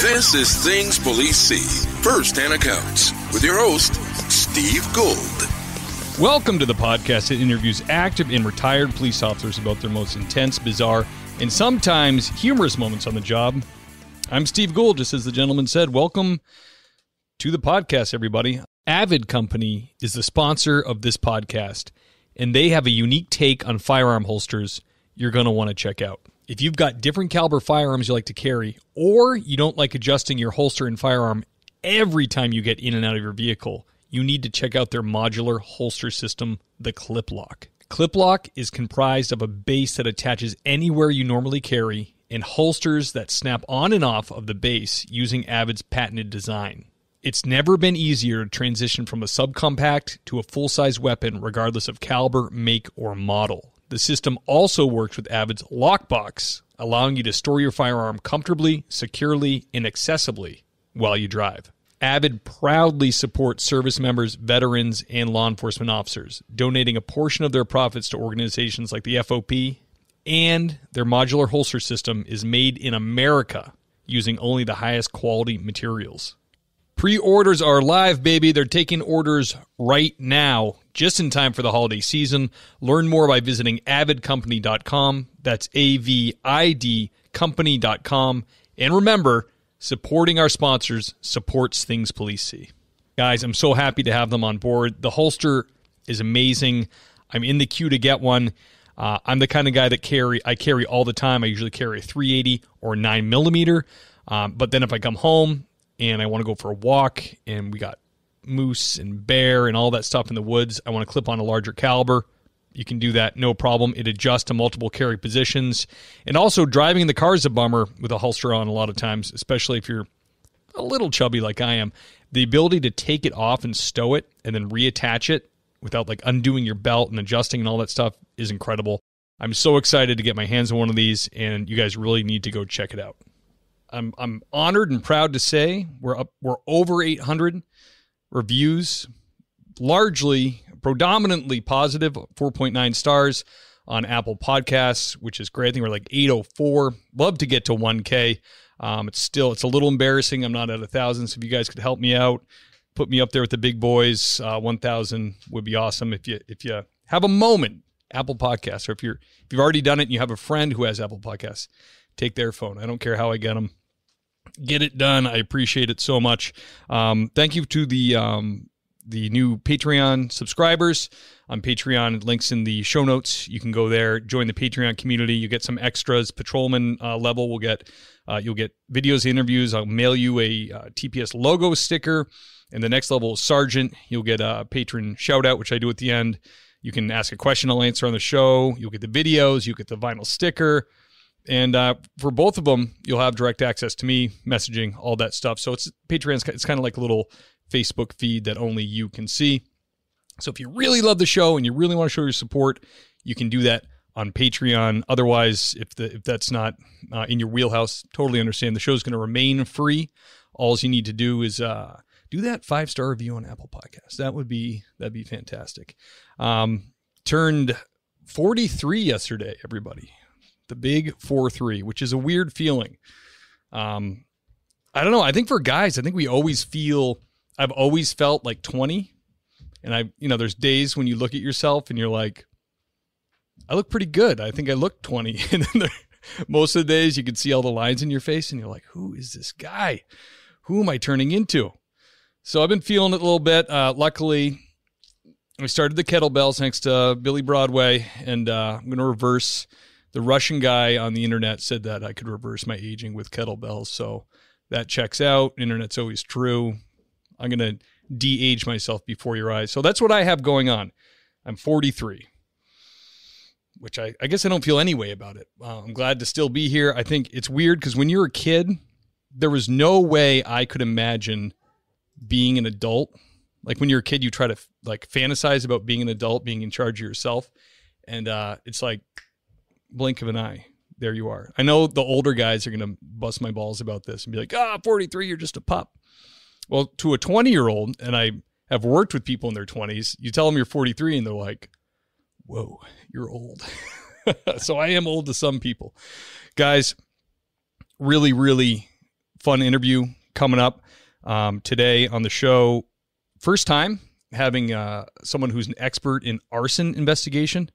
This is Things Police See, first hand accounts, with your host, Steve Gould. Welcome to the podcast that interviews active and retired police officers about their most intense, bizarre, and sometimes humorous moments on the job. I'm Steve Gould, just as the gentleman said. Welcome to the podcast, everybody. Avid Company is the sponsor of this podcast, and they have a unique take on firearm holsters you're going to want to check out. If you've got different caliber firearms you like to carry, or you don't like adjusting your holster and firearm every time you get in and out of your vehicle, you need to check out their modular holster system, the Clip Lock. Clip Lock is comprised of a base that attaches anywhere you normally carry and holsters that snap on and off of the base using Avid's patented design. It's never been easier to transition from a subcompact to a full size weapon, regardless of caliber, make, or model. The system also works with Avid's lockbox, allowing you to store your firearm comfortably, securely, and accessibly while you drive. Avid proudly supports service members, veterans, and law enforcement officers, donating a portion of their profits to organizations like the FOP, and their modular holster system is made in America using only the highest quality materials. Pre orders are live, baby. They're taking orders right now, just in time for the holiday season. Learn more by visiting avidcompany.com. That's A V I D company.com. And remember, supporting our sponsors supports Things Police See. Guys, I'm so happy to have them on board. The holster is amazing. I'm in the queue to get one. Uh, I'm the kind of guy that carry I carry all the time. I usually carry a 380 or 9 millimeter. Um, but then if I come home and I want to go for a walk and we got moose and bear and all that stuff in the woods, I want to clip on a larger caliber. You can do that, no problem. It adjusts to multiple carry positions. And also, driving in the car is a bummer with a holster on a lot of times, especially if you're a little chubby like I am. The ability to take it off and stow it and then reattach it without like undoing your belt and adjusting and all that stuff is incredible. I'm so excited to get my hands on one of these, and you guys really need to go check it out. I'm I'm honored and proud to say we're up we're over 800 reviews, largely predominantly positive, 4.9 stars on Apple Podcasts, which is great. I think we're like 804. Love to get to 1K. Um, it's still it's a little embarrassing. I'm not at a thousand. So if you guys could help me out, put me up there with the big boys, uh, 1,000 would be awesome. If you if you have a moment, Apple Podcasts, or if you're if you've already done it and you have a friend who has Apple Podcasts, take their phone. I don't care how I get them get it done. I appreciate it so much. Um, thank you to the um, the new Patreon subscribers on Patreon. Links in the show notes. You can go there, join the Patreon community. You get some extras. Patrolman uh, level will get uh, you'll get videos, interviews. I'll mail you a uh, TPS logo sticker. And the next level is Sergeant. You'll get a patron shout out, which I do at the end. You can ask a question, I'll answer on the show. You'll get the videos. You get the vinyl sticker. And uh, for both of them, you'll have direct access to me, messaging, all that stuff. So it's Patreon's it's kind of like a little Facebook feed that only you can see. So if you really love the show and you really want to show your support, you can do that on Patreon. Otherwise, if the if that's not uh, in your wheelhouse, totally understand. The show's going to remain free. All you need to do is uh, do that five star review on Apple Podcasts. That would be that'd be fantastic. Um, turned 43 yesterday, everybody the big 4 3, which is a weird feeling. Um, I don't know. I think for guys, I think we always feel, I've always felt like 20. And I, you know, there's days when you look at yourself and you're like, I look pretty good. I think I look 20. and then there, most of the days you can see all the lines in your face and you're like, who is this guy? Who am I turning into? So I've been feeling it a little bit. Uh, luckily, we started the kettlebells thanks to Billy Broadway, and uh, I'm going to reverse the Russian guy on the internet said that I could reverse my aging with kettlebells. So that checks out. Internet's always true. I'm going to de age myself before your eyes. So that's what I have going on. I'm 43, which I, I guess I don't feel any way about it. Uh, I'm glad to still be here. I think it's weird because when you're a kid, there was no way I could imagine being an adult. Like when you're a kid, you try to like fantasize about being an adult, being in charge of yourself. And uh, it's like, blink of an eye, there you are. I know the older guys are going to bust my balls about this and be like, ah, 43, you're just a pup. Well, to a 20 year old, and I have worked with people in their 20s, you tell them you're 43 and they're like, whoa, you're old. so I am old to some people. Guys, really, really fun interview coming up um, today on the show. First time having uh, someone who's an expert in arson investigation.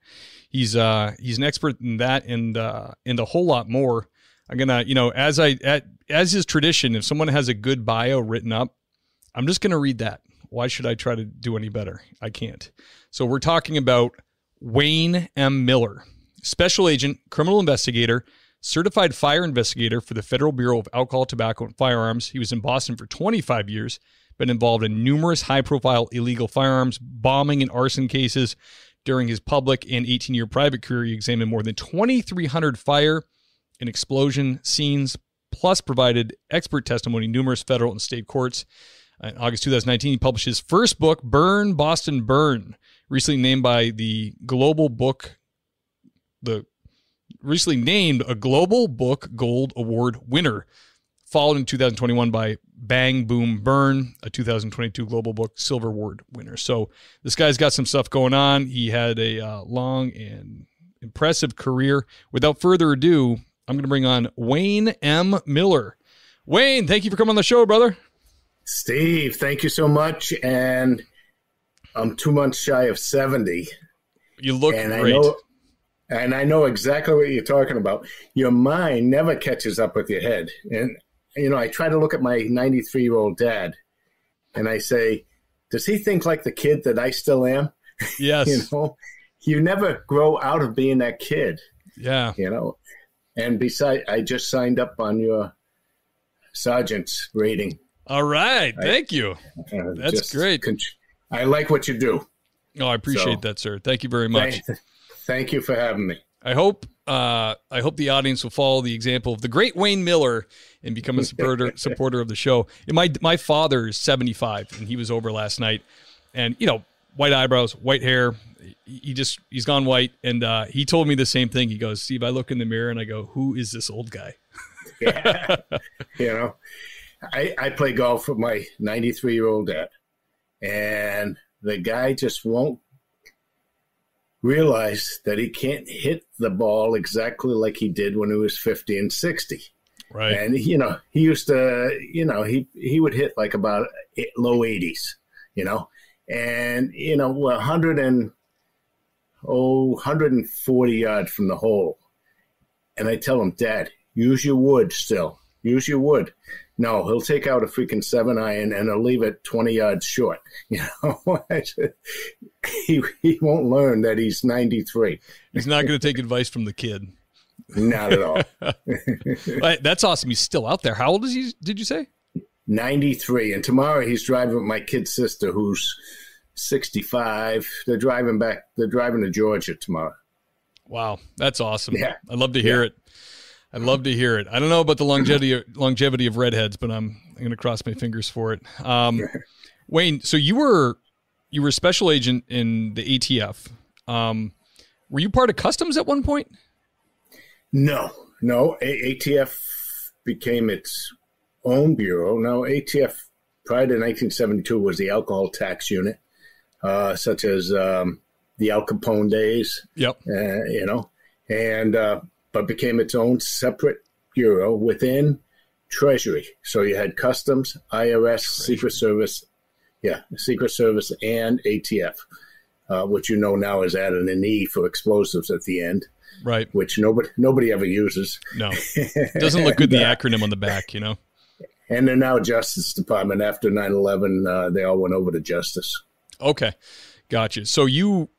He's uh, he's an expert in that and uh, and a whole lot more. I'm gonna, you know, as I at, as is tradition, if someone has a good bio written up, I'm just gonna read that. Why should I try to do any better? I can't. So we're talking about Wayne M. Miller, special agent, criminal investigator, certified fire investigator for the Federal Bureau of Alcohol, Tobacco, and Firearms. He was in Boston for 25 years, been involved in numerous high profile illegal firearms, bombing, and arson cases. During his public and 18 year private career, he examined more than 2,300 fire and explosion scenes, plus provided expert testimony in numerous federal and state courts. Uh, in August 2019, he published his first book, Burn Boston Burn, recently named by the Global Book, the recently named a Global Book Gold Award winner, followed in 2021 by Bang Boom Burn, a 2022 Global Book Silver Award winner. So this guy's got some stuff going on. He had a uh, long and impressive career. Without further ado, I'm going to bring on Wayne M. Miller. Wayne, thank you for coming on the show, brother. Steve, thank you so much. And I'm two months shy of 70. You look and great. I know, and I know exactly what you're talking about. Your mind never catches up with your head. And, you know, I try to look at my 93 year old dad and I say, does he think like the kid that I still am? Yes. you know, you never grow out of being that kid. Yeah. You know, and besides, I just signed up on your sergeant's rating. All right. Thank you. Uh, That's great. con- I like what you do. Oh, I appreciate So- that, sir. Thank you very much. Thank, thank you for having me. I hope uh, I hope the audience will follow the example of the great Wayne Miller and become a supporter supporter of the show. And my my father is 75 and he was over last night and you know, white eyebrows, white hair. He just he's gone white and uh, he told me the same thing. He goes, "Steve, I look in the mirror and I go, "Who is this old guy?" Yeah. you know, I, I play golf with my 93 year old dad, and the guy just won't realize that he can't hit the ball exactly like he did when he was 50 and 60. Right. And you know, he used to, you know, he he would hit like about eight, low 80s, you know, and you know, 100 and oh, 140 yards from the hole. And I tell him, Dad, use your wood still. Use your wood. No, he'll take out a freaking seven iron and he'll leave it 20 yards short. You know, he, he won't learn that he's 93. He's not going to take advice from the kid. Not at all. Right, That's awesome. He's still out there. How old is he? Did you say? 93. And tomorrow he's driving with my kid sister who's 65. They're driving back, they're driving to Georgia tomorrow. Wow, that's awesome. Yeah. I'd love to hear Yeah. it. I'd love to hear it. I don't know about the longevity longevity of redheads, but I'm I'm going to cross my fingers for it. Um, Wayne, so you were you were a special agent in the ATF. Um, were you part of customs at one point? No, no. A- ATF became its own bureau. No, ATF prior to 1972 was the alcohol tax unit, uh, such as um, the Al Capone days, Yep. uh, you know, and uh, but became its own separate bureau within Treasury. So you had Customs, IRS, Secret Service, yeah, Secret Service, and ATF, uh, which you know now is added an E for explosives at the end Right. which nobody nobody ever uses. No, doesn't look good. The acronym on the back, you know. And they're now Justice Department. After 9-11, uh, they all went over to Justice. Okay, gotcha. So you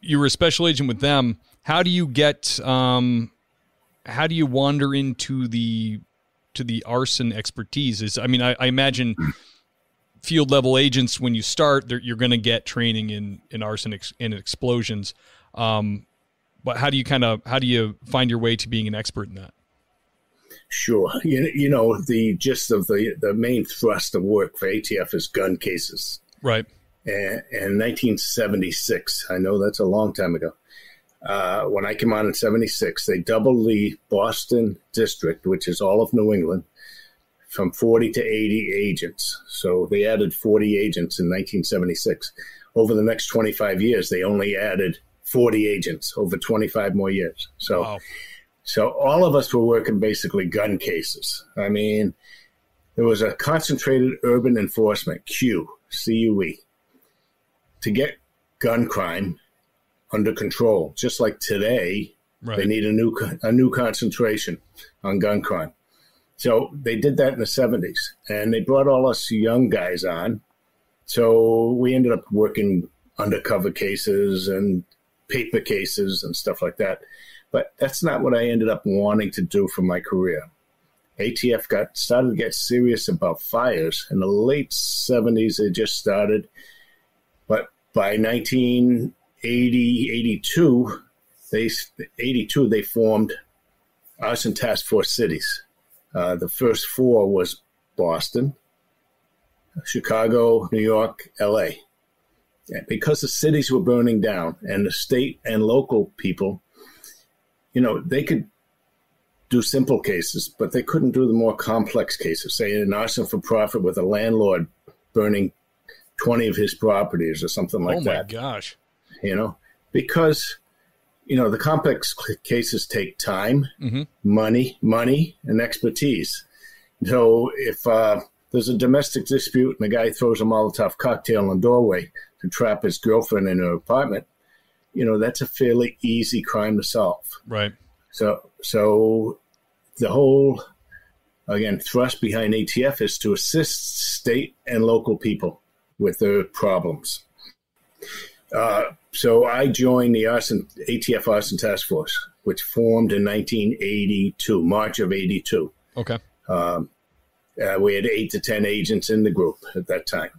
you were a special agent with them. How do you get? Um, how do you wander into the to the arson expertise? Is I mean, I, I imagine field level agents when you start, you're going to get training in in arson ex, and explosions. Um, but how do you kind of how do you find your way to being an expert in that? Sure. You, you know, the gist of the, the main thrust of work for ATF is gun cases. Right. And, and 1976, I know that's a long time ago. Uh, when I came on in 76, they doubled the Boston district, which is all of New England, from 40 to 80 agents. So they added 40 agents in 1976. Over the next 25 years, they only added 40 agents over 25 more years. So, Wow. so all of us were working basically gun cases. I mean, there was a concentrated urban enforcement Q C U E to get gun crime under control. Just like today, right. they need a new a new concentration on gun crime. So they did that in the 70s, and they brought all us young guys on. So we ended up working undercover cases and paper cases and stuff like that. But that's not what I ended up wanting to do for my career. ATF got started to get serious about fires in the late 70s. They just started, but by 1980, 82, they 82 they formed arson task force cities. Uh, the first four was Boston, Chicago, New York, L.A. because the cities were burning down, and the state and local people, you know, they could do simple cases, but they couldn't do the more complex cases. Say an arson for profit with a landlord burning 20 of his properties or something like that. Oh my that. gosh. You know, because you know the complex cases take time, mm-hmm. money, money, and expertise. So if uh, there's a domestic dispute and the guy throws a Molotov cocktail in the doorway to trap his girlfriend in her apartment, you know that's a fairly easy crime to solve. Right. So so the whole again thrust behind ATF is to assist state and local people with their problems. Uh, so I joined the arson, ATF Arson Task Force, which formed in 1982, March of 82. Okay. Um, uh, we had eight to 10 agents in the group at that time.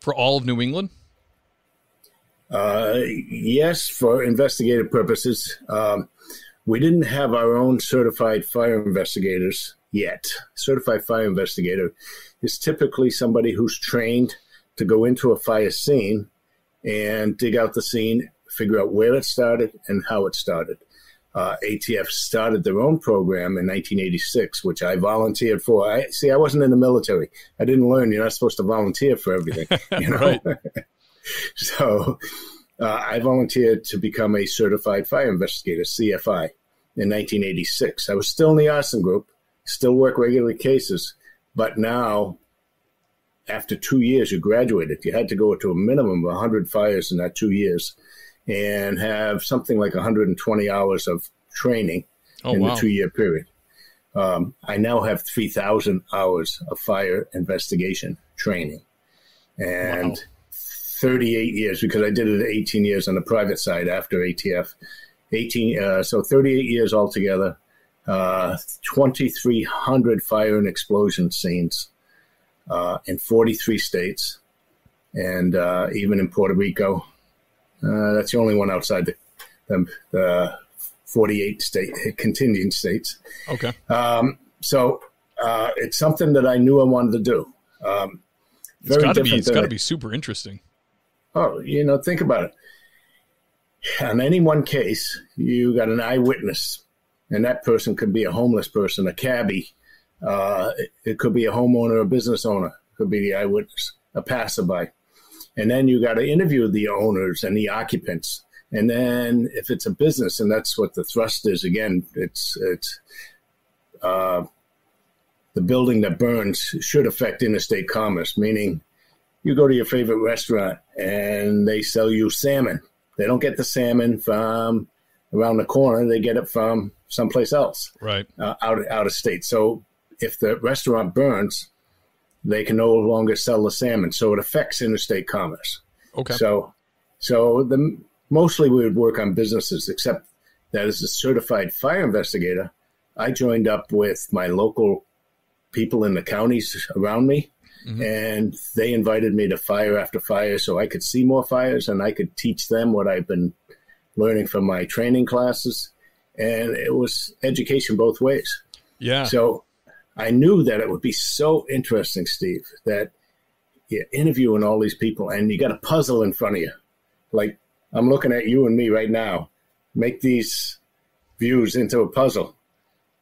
For all of New England? Uh, yes, for investigative purposes. Um, we didn't have our own certified fire investigators yet. Certified fire investigator is typically somebody who's trained to go into a fire scene and dig out the scene, figure out where it started and how it started. Uh, ATF started their own program in 1986, which I volunteered for. I see. I wasn't in the military. I didn't learn. You're not supposed to volunteer for everything. You know. so uh, I volunteered to become a certified fire investigator, CFI, in 1986. I was still in the arson group, still work regular cases, but now after two years, you graduated. You had to go to a minimum of 100 fires in that two years and have something like 120 hours of training oh, in wow. the two year period. Um, I now have 3,000 hours of fire investigation training and wow. 38 years because I did it 18 years on the private side after ATF. 18, uh, so 38 years altogether, uh, 2,300 fire and explosion scenes uh, in 43 states, and uh, even in Puerto Rico. Uh, that's the only one outside the, the, the 48 state contingent states. Okay. Um, so uh, it's something that I knew I wanted to do. Um, it's got to be. It's got to be super interesting. Oh, you know, think about it. On any one case, you got an eyewitness, and that person could be a homeless person, a cabbie, uh, it, it, could be a homeowner, a business owner, it could be the eyewitness, a passerby. And then you got to interview the owners and the occupants. And then if it's a business, and that's what the thrust is again, it's it's uh, the building that burns should affect interstate commerce, meaning you go to your favorite restaurant and they sell you salmon. They don't get the salmon from around the corner; they get it from someplace else, right? Uh, out out of state. So if the restaurant burns, they can no longer sell the salmon. So it affects interstate commerce. Okay. So, so the mostly we would work on businesses, except that as a certified fire investigator, I joined up with my local people in the counties around me, mm-hmm. and they invited me to fire after fire so I could see more fires and I could teach them what I've been learning from my training classes. And it was education both ways. Yeah. So I knew that it would be so interesting, Steve, that you're interviewing all these people and you got a puzzle in front of you. Like I'm looking at you and me right now. Make these views into a puzzle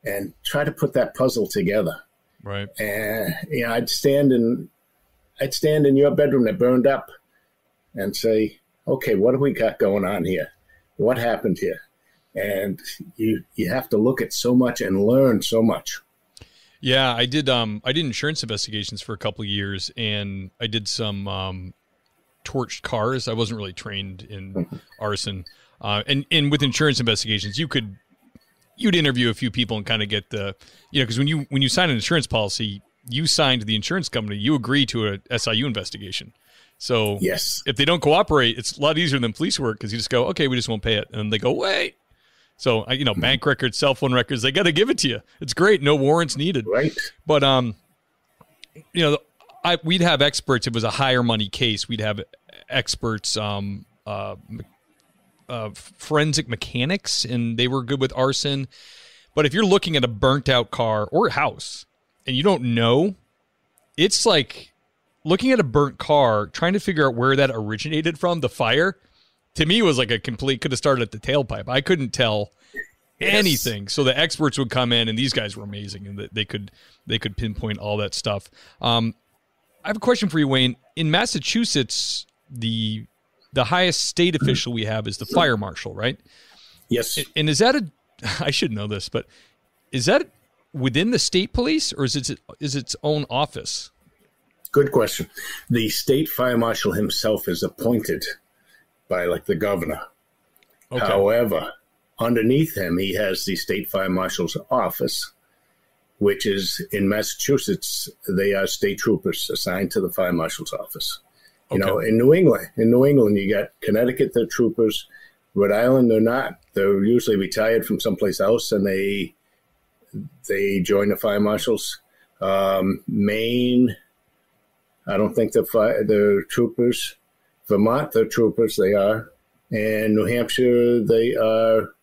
and try to put that puzzle together. Right. And you know, I'd stand in I'd stand in your bedroom that burned up and say, Okay, what do we got going on here? What happened here? And you you have to look at so much and learn so much. Yeah, I did. Um, I did insurance investigations for a couple of years, and I did some um, torched cars. I wasn't really trained in Mm-hmm. arson, uh, and and with insurance investigations, you could you'd interview a few people and kind of get the you know because when you when you sign an insurance policy, you signed the insurance company, you agree to a SIU investigation. So Yes. if they don't cooperate, it's a lot easier than police work because you just go, okay, we just won't pay it, and they go, wait. So you know, bank records, cell phone records, they got to give it to you. It's great, no warrants needed. Right. But um, you know, I we'd have experts. If It was a higher money case. We'd have experts, um, uh, uh, forensic mechanics, and they were good with arson. But if you're looking at a burnt out car or house and you don't know, it's like looking at a burnt car, trying to figure out where that originated from. The fire, to me, was like a complete. Could have started at the tailpipe. I couldn't tell anything. So the experts would come in, and these guys were amazing, and they could they could pinpoint all that stuff. Um, I have a question for you, Wayne. In Massachusetts, the the highest state official we have is the fire marshal, right? Yes. And is that a? I should know this, but is that within the state police, or is it is its own office? Good question. The state fire marshal himself is appointed by like the governor. Okay. However, underneath him, he has the state fire marshal's office, which is in Massachusetts. They are state troopers assigned to the fire marshal's office. You know, in New England, in New England, you got Connecticut, they're troopers. Rhode Island, they're not. They're usually retired from someplace else, and they they join the fire marshals. Um, Maine, I don't think they're fire, they're troopers. Vermont, they're troopers. They are, and New Hampshire, they are.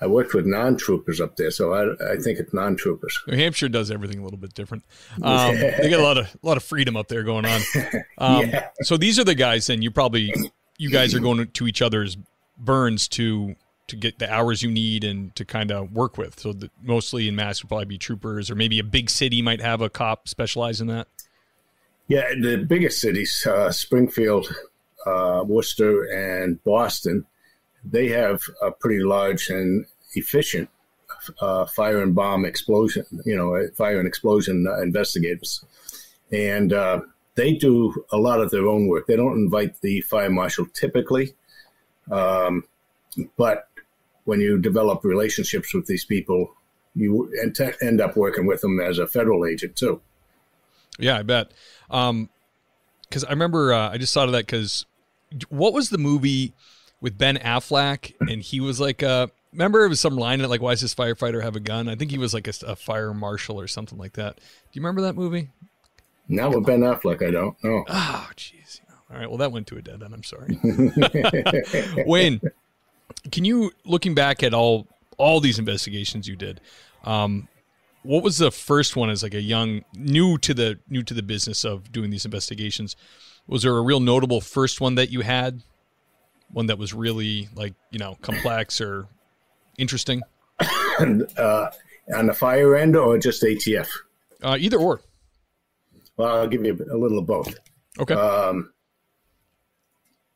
I worked with non-troopers up there, so I, I think it's non-troopers. New Hampshire does everything a little bit different. Um, they got a lot of a lot of freedom up there going on. Um, Yeah. So these are the guys. Then you probably you guys are going to each other's burns to to get the hours you need and to kind of work with. So the, mostly in mass would probably be troopers, or maybe a big city might have a cop specialize in that. Yeah, the biggest cities, uh, Springfield, uh, Worcester, and Boston, they have a pretty large and efficient uh, fire and bomb explosion, you know, fire and explosion investigators. And uh, they do a lot of their own work. They don't invite the fire marshal typically. Um, but when you develop relationships with these people, you end up working with them as a federal agent too. Yeah, I bet. Um, because I remember uh, I just thought of that because what was the movie with Ben Affleck and he was like, uh, remember it was some line in it like, "Why does this firefighter have a gun?" I think he was like a, a fire marshal or something like that. Do you remember that movie? Now with Ben Affleck, I don't know. Oh, jeez. All right. Well, that went to a dead end. I'm sorry. Wayne, can you, looking back at all all these investigations you did, um, what was the first one as like a young, new to the new to the business of doing these investigations? Was there a real notable first one that you had? One that was really like you know complex or interesting? uh, on the fire end or just ATF? Uh, either or. Well, I'll give you a little of both. Okay. Um,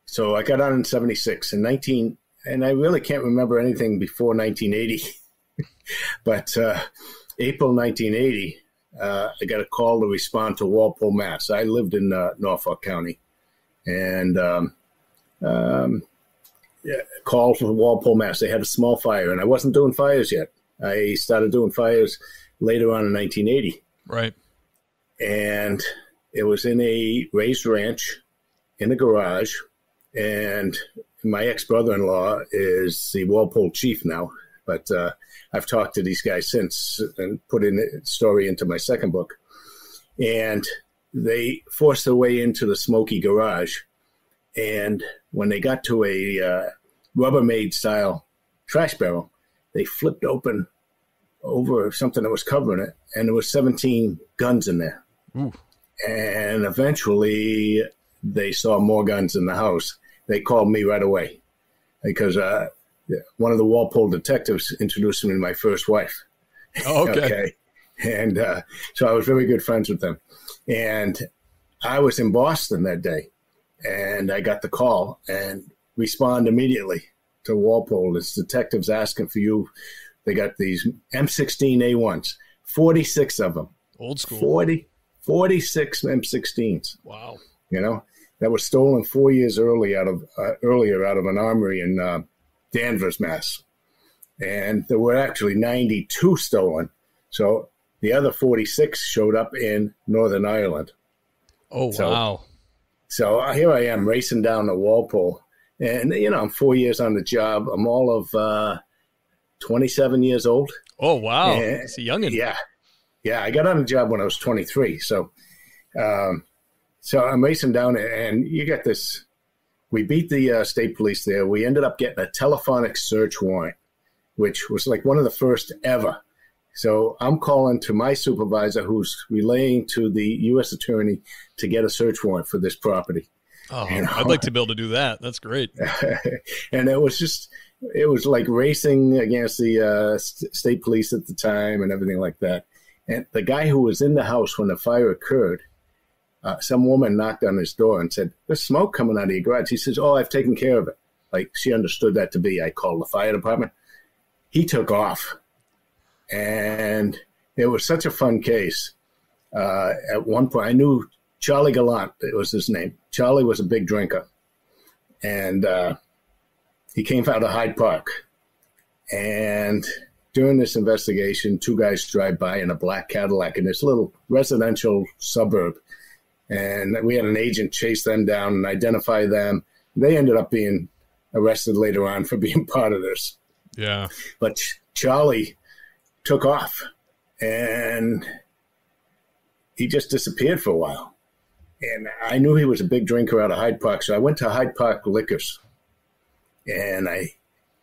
so I got on in 76 and 19, and I really can't remember anything before 1980. but uh, April 1980, uh, I got a call to respond to Walpole, Mass. I lived in uh, Norfolk County. And um, um, yeah, call from Walpole, Mass. They had a small fire, and I wasn't doing fires yet. I started doing fires later on in 1980 right. and it was in a raised ranch in a garage. And my ex brother in law is the Walpole chief now, but uh, I've talked to these guys since and put in a story into my second book. And they forced their way into the smoky garage. And when they got to a uh, Rubbermaid style trash barrel, they flipped open over something that was covering it, and there was 17 guns in there. Ooh. And eventually, they saw more guns in the house. They called me right away because uh, one of the Walpole detectives introduced me to my first wife. Oh, okay. And uh, so I was very good friends with them. And I was in Boston that day, and I got the call and respond immediately to Walpole. This detective's asking for you. They got these M16 A1s, 46 of them. Old school. 40, 46 M16s. Wow. You know, that was stolen four years early out of uh, earlier out of an armory in uh, Danvers, Mass. And there were actually 92 stolen. So the other 46 showed up in Northern Ireland. Oh, So- wow. So uh, here I am racing down to Walpole. And, you know, I'm four years on the job. I'm all of uh, 27 years old. Oh, wow. Yeah. It's a youngin. Yeah. Yeah. I got on the job when I was 23. So, um, so I'm racing down and you got this. We beat the uh, state police there. We ended up getting a telephonic search warrant, which was like one of the first ever. So I'm calling to my supervisor, who's relaying to the U.S. attorney to get a search warrant for this property. Oh, You know? I'd like to be able to do that. That's great. and it was just it was like racing against the uh, st- state police at the time and everything like that and the guy who was in the house when the fire occurred uh, some woman knocked on his door and said there's smoke coming out of your garage. He says oh i've taken care of it. Like she understood that to be i called the fire department. He took off. And it was such a fun case. Uh, at one point i knew charlie gallant it was his name. Charlie was a big drinker. And uh, he came out of Hyde Park. And during this investigation, two guys drive by in a black Cadillac in this little residential suburb. And we had an agent chase them down and identify them. They ended up being arrested later on for being part of this. Yeah. But Charlie took off and he just disappeared for a while. And I knew he was a big drinker out of Hyde Park, so I went to Hyde Park Liquors, and I,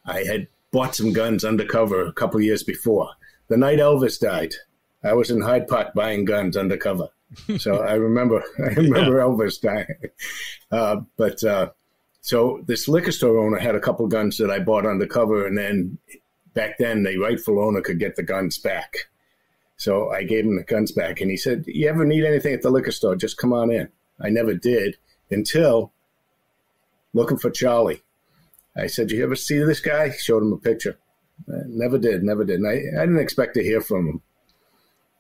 I had bought some guns undercover a couple of years before. The night Elvis died, I was in Hyde Park buying guns undercover. So I remember, I remember Elvis dying. Uh, but uh, so this liquor store owner had a couple guns that I bought undercover, and then back then the rightful owner could get the guns back. So I gave him the guns back, and he said, "You ever need anything at the liquor store? Just come on in." I never did until looking for Charlie. I said, "You ever see this guy?" Showed him a picture. Uh, never did, never did. And I, I didn't expect to hear from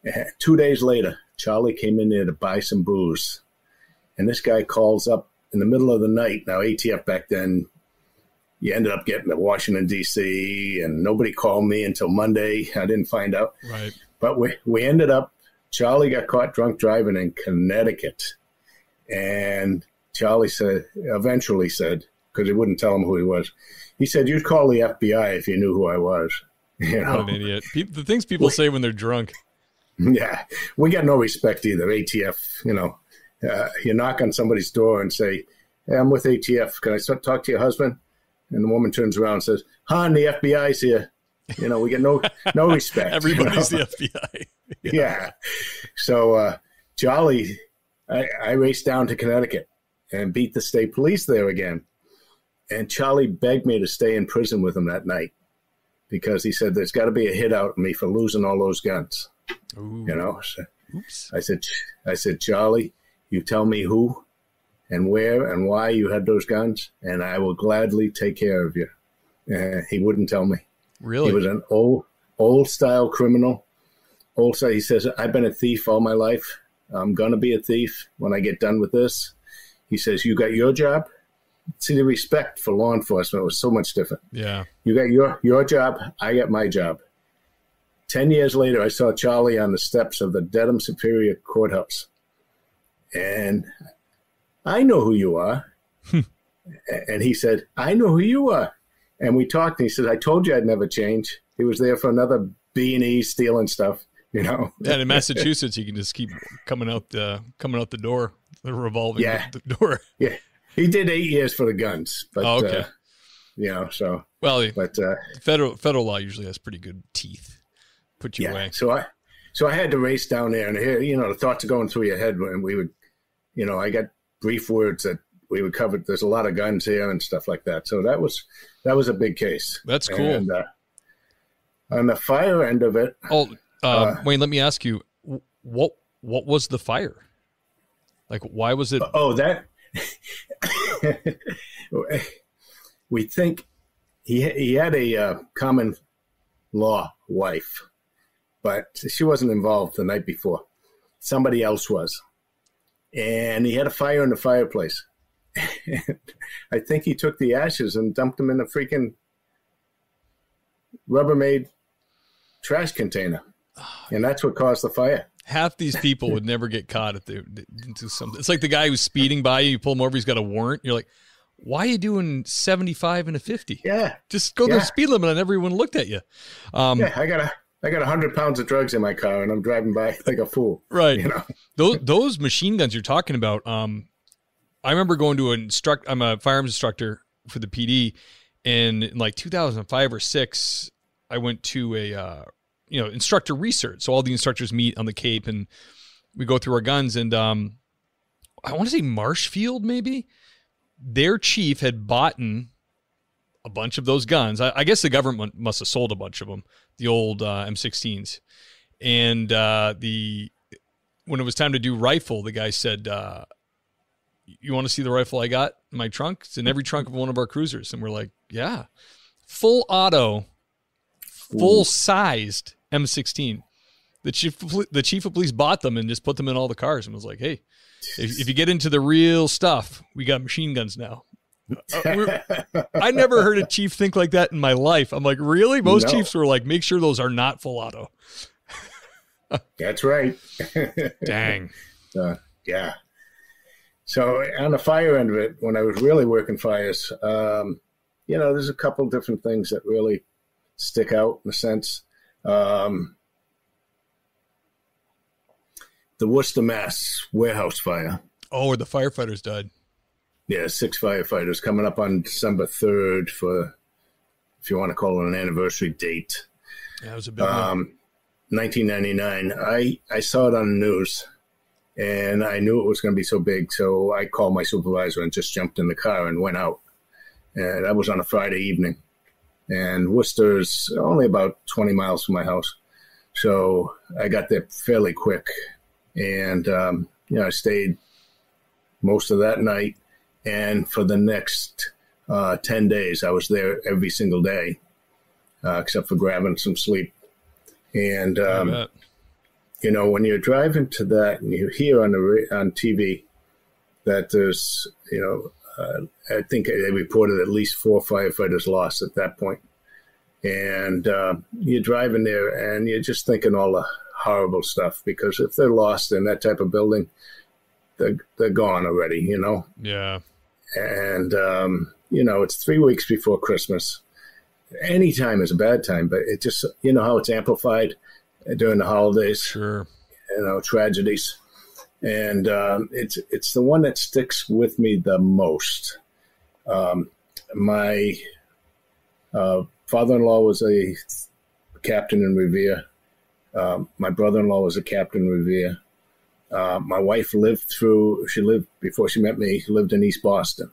him. Two days later, Charlie came in there to buy some booze, and this guy calls up in the middle of the night. Now ATF back then, you ended up getting to Washington D.C. and nobody called me until Monday. I didn't find out. Right. But we, we ended up, Charlie got caught drunk driving in Connecticut. And Charlie said, eventually said, because he wouldn't tell him who he was, he said, You'd call the FBI if you knew who I was. You What know? an idiot. The things people say when they're drunk. Yeah. We got no respect either. ATF, you know, uh, you knock on somebody's door and say, hey, I'm with ATF. Can I start, talk to your husband? And the woman turns around and says, Hon, the FBI's here. You know, we get no no respect. you Everybody's know? the FBI. yeah. So uh, Charlie, I, I raced down to Connecticut and beat the state police there again. And Charlie begged me to stay in prison with him that night because he said there's got to be a hit out on me for losing all those guns. Ooh. You know, so. I said, I said, Charlie, you tell me who and where and why you had those guns, and I will gladly take care of you. Uh, he wouldn't tell me. Really? He was an old, old style criminal. Also. He says, "I've been a thief all my life. I'm gonna be a thief when I get done with this." He says, "You got your job." See, the respect for law enforcement was so much different. yeah. You got your your job. I got my job. Ten years later, I saw Charlie on the steps of the Dedham Superior Courthouse, and I know who you are. and he said, "I know who you are." And we talked. And he said, "I told you I'd never change." He was there for another B and E stealing stuff. You know. And in Massachusetts, you can just keep coming out the coming out the door, the revolving Yeah. the door. Yeah, he did eight years for the guns, but Oh, okay. uh, you know, so Well, but uh, federal federal law usually has pretty good teeth. Put you yeah. away. So I, so I had to race down there, and here, you know, the thoughts are going through your head when we would, you know, I got brief words that we would cover. There's a lot of guns here and stuff like that. So that was that was a big case. That's cool. And, uh, on the fire end of it, Oh, uh, Uh, Wayne, let me ask you, what what was the fire? Like, why was it? oh, that we think he he had a uh, common law wife, but she wasn't involved the night before. Somebody else was. And he had a fire in the fireplace. I think he took the ashes and dumped them in a freaking Rubbermaid trash container. And that's what caused the fire. Half these people would never get caught if they do something. It's like the guy who's speeding by you, you pull him over, he's got a warrant. You're like, why are you doing 75 and a 50? Yeah. Just go Yeah. the speed limit and everyone looked at you. Um, Yeah, I got a I got a hundred pounds of drugs in my car and I'm driving by like a fool. Right. You know. those those machine guns you're talking about. Um, I remember going to an instruct. I'm a firearms instructor for the PD, and in like 2005 or six, I went to a uh, you know instructor research. So all the instructors meet on the Cape, and we go through our guns. And um, I want to say Marshfield, maybe their chief had bought a bunch of those guns. I, I guess the government must have sold a bunch of them, the old uh, M16s, and uh, the when it was time to do rifle, the guy said, uh, "You want to see the rifle I got in my trunk? It's in every trunk of one of our cruisers." And we're like, "Yeah, full auto, full sized M16." The chief, of the chief of police bought them and just put them in all the cars and was like, "Hey, if, if you get into the real stuff, we got machine guns now." Uh, I never heard a chief think like that in my life. I'm like, really? Most No. chiefs were like, make sure those are not full auto. That's right. Dang. Uh, yeah. So on the fire end of it, when I was really working fires, um, you know, there's a couple different things that really stick out in a sense. Um, the Worcester, Mass warehouse fire. Oh, where the firefighters died. Yeah, six firefighters coming up on December 3rd for, if you want to call it an anniversary date. Yeah, it was a big one. Um, 1999. I, I saw it on the news and I knew it was going to be so big. So I called my supervisor and just jumped in the car and went out. And that was on a Friday evening. And Worcester's only about 20 miles from my house. So I got there fairly quick. And, um, you know, I stayed most of that night. And for the next uh, 10 days, I was there every single day, uh, except for grabbing some sleep. And, um, you know, when you're driving to that and you hear on the on TV that there's, you know, uh, I think they reported at least four firefighters lost at that point. And uh, you're driving there and you're just thinking all the horrible stuff because if they're lost in that type of building, they're, they're gone already, you know? Yeah. And, um, you know, it's three weeks before Christmas. Any time is a bad time, but it just, you know how it's amplified during the holidays? Sure. you know tragedies. And um, it's it's the one that sticks with me the most. Um, my uh, father-in-law was a captain in revere. Um, my brother-in-law was a captain in revere uh, my wife lived through she lived before she met me lived in east boston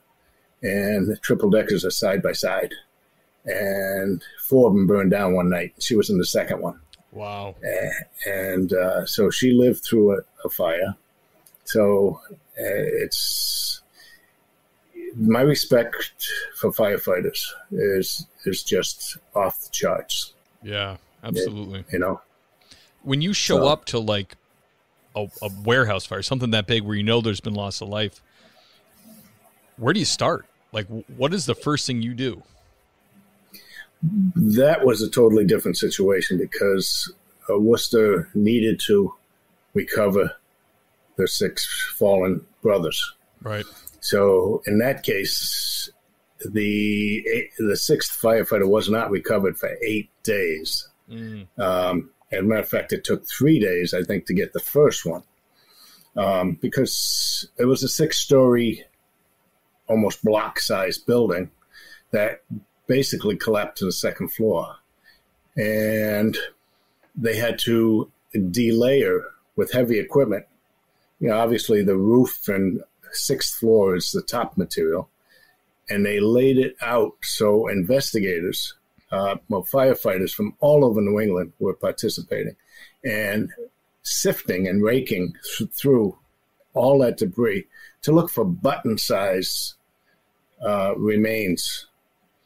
and the triple deckers are side by side and four of them burned down one night she was in the second one Wow. and uh, so she lived through a, a fire. So uh, it's my respect for firefighters is is just off the charts. Yeah. Absolutely. You know, When you show So- up to like a, a warehouse fire, something that big where you know there's been loss of life, where do you start? Like, what is the first thing you do? that was a totally different situation because uh, Worcester needed to recover their six fallen brothers. Right. So in that case, the the sixth firefighter was not recovered for eight days. Mm. Um, as a matter of fact, it took three days, I think, to get the first one. Um, because it was a six-story, almost block-sized building that basically collapsed to the second floor, and they had to delayer with heavy equipment. You know, obviously the roof and sixth floor is the top material, and they laid it out so investigators, uh, well, firefighters from all over New England were participating and sifting and raking th- through all that debris to look for button size uh, remains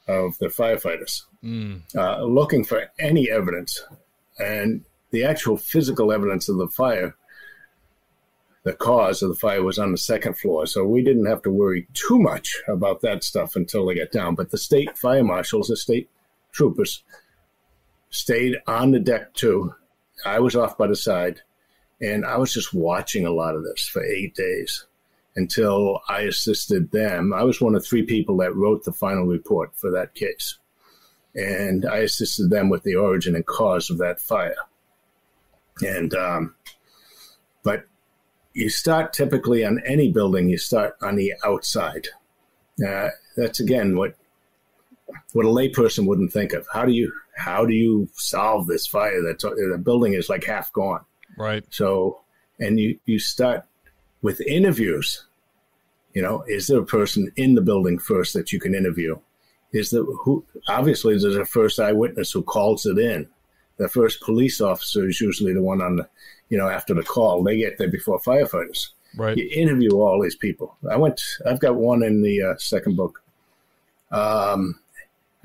of the firefighters, mm. uh, looking for any evidence. And the actual physical evidence of the fire, the cause of the fire was on the second floor. So we didn't have to worry too much about that stuff until they got down. But the state fire marshals, the state troopers, stayed on the deck too. I was off by the side, and I was just watching a lot of this for eight days until I assisted them. I was one of three people that wrote the final report for that case. And I assisted them with the origin and cause of that fire. And, um, but you start typically on any building, you start on the outside. Uh, that's again what what a layperson wouldn't think of. How do you how do you solve this fire? That's the building is like half gone. Right. So, and you you start with interviews. You know, is there a person in the building first that you can interview? Is there who? Obviously, there's a first eyewitness who calls it in. The first police officer is usually the one on the, you know, after the call. They get there before firefighters. Right. You interview all these people. I went. I've got one in the uh, second book. Um,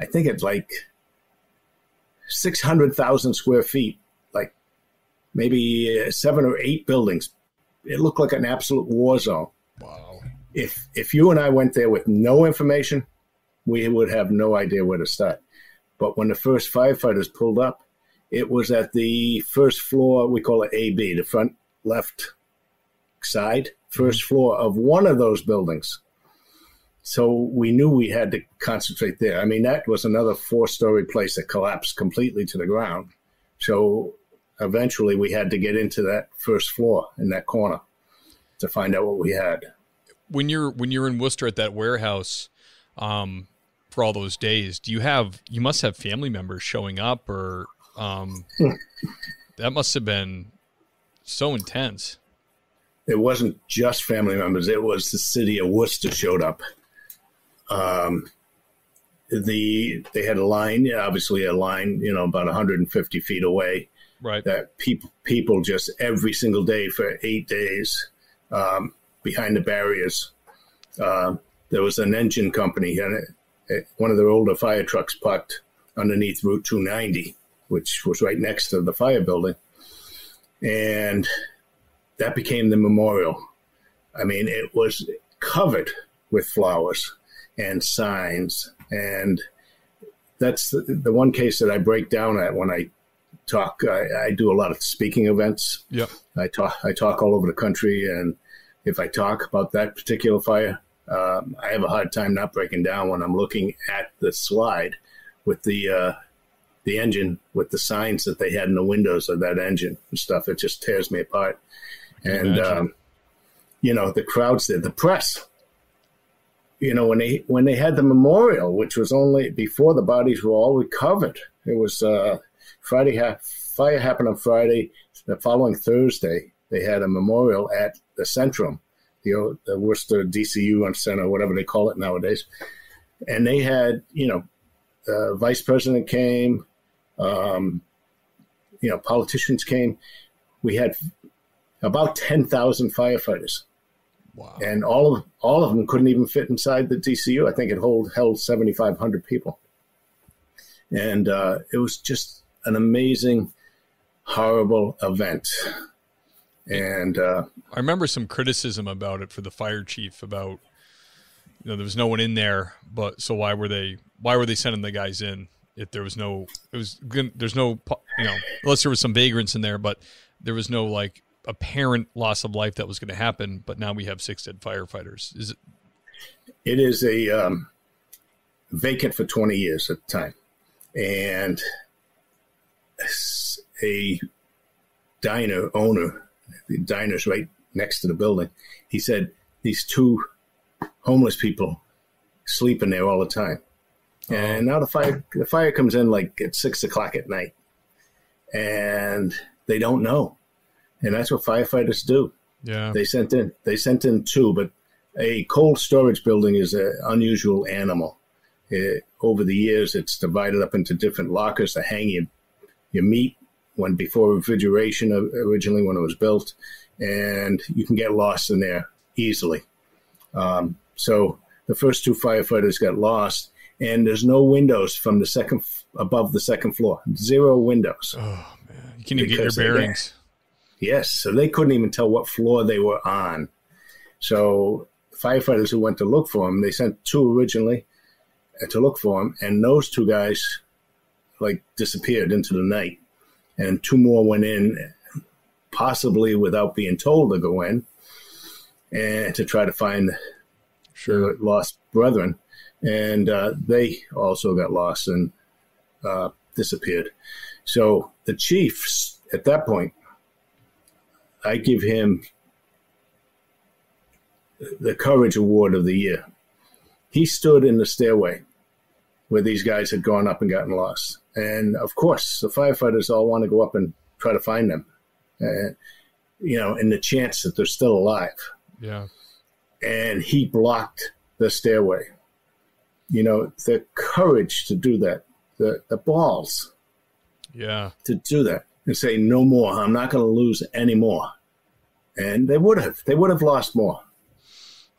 I think it's like 600,000 square feet, like maybe uh, seven or eight buildings. It looked like an absolute war zone. Wow. If, if you and I went there with no information, we would have no idea where to start. But when the first firefighters pulled up, it was at the first floor, we call it AB, the front left side, first floor of one of those buildings. So we knew we had to concentrate there. I mean, that was another four story place that collapsed completely to the ground. So eventually we had to get into that first floor in that corner to find out what we had. When you're when you're in Worcester at that warehouse um, for all those days, do you have you must have family members showing up or um, that must have been so intense. It wasn't just family members; it was the city of Worcester showed up. Um, the they had a line, obviously a line, you know, about 150 feet away. Right. That people people just every single day for eight days um, behind the barriers. Uh, there was an engine company and it, it, one of their older fire trucks parked underneath Route 290, which was right next to the fire building, and that became the memorial. I mean, it was covered with flowers and signs. And that's the, the one case that I break down at when I talk. I, I do a lot of speaking events. Yeah. I talk. I talk all over the country, and if I talk about that particular fire, um, I have a hard time not breaking down when I'm looking at the slide with the uh, the engine with the signs that they had in the windows of that engine and stuff. It just tears me apart. And um, you know the crowds there, the press you know when they when they had the memorial, which was only before the bodies were all recovered. It was uh, Friday. Ha- fire happened on Friday. The following Thursday, they had a memorial at the Centrum, the, the Worcester DCU Center, whatever they call it nowadays. And they had, you know, the vice president came, um, you know, politicians came. We had about 10,000 firefighters Wow. And all of all of them couldn't even fit inside the DCU. I think it hold held 7,500 people. And uh, it was just an amazing, horrible event. And uh, I remember some criticism about it for the fire chief about you know there was no one in there, but so why were they why were they sending the guys in if there was no it was there's no you know unless there was some vagrants in there, but there was no like apparent loss of life that was going to happen, but now we have six dead firefighters. Is it? It is a um, vacant for 20 years at the time, and a diner owner, the diner's right next to the building. He said these two homeless people sleep in there all the time. Oh. And now the fire the fire comes in like at six o'clock at night, and they don't know and that's what firefighters do. Yeah, they sent in they sent in two, but a cold storage building is an unusual animal. It, over the years, it's divided up into different lockers to hang your your meat when before refrigeration originally when it was built, and you can get lost in there easily. Um, so the first two firefighters got lost, and there's no windows from the second above the second floor. Zero windows. Oh man, you can't even get your bearings. Yes, so they couldn't even tell what floor they were on. So firefighters who went to look for him, they sent two originally uh, to look for him, and those two guys like disappeared into the night, and two more went in, possibly without being told to go in, and to try to find sure lost brethren and uh, they also got lost and uh, disappeared. So the chiefs at that point, I give him the Courage Award of the year. He stood in the stairway where these guys had gone up and gotten lost. And of course, the firefighters all want to go up and try to find them, uh, you know, in the chance that they're still alive. Yeah. And he blocked the stairway you know, the courage to do that, the, the balls. Yeah. To do that and say, no more. I'm not going to lose any more. And they would have. They would have lost more.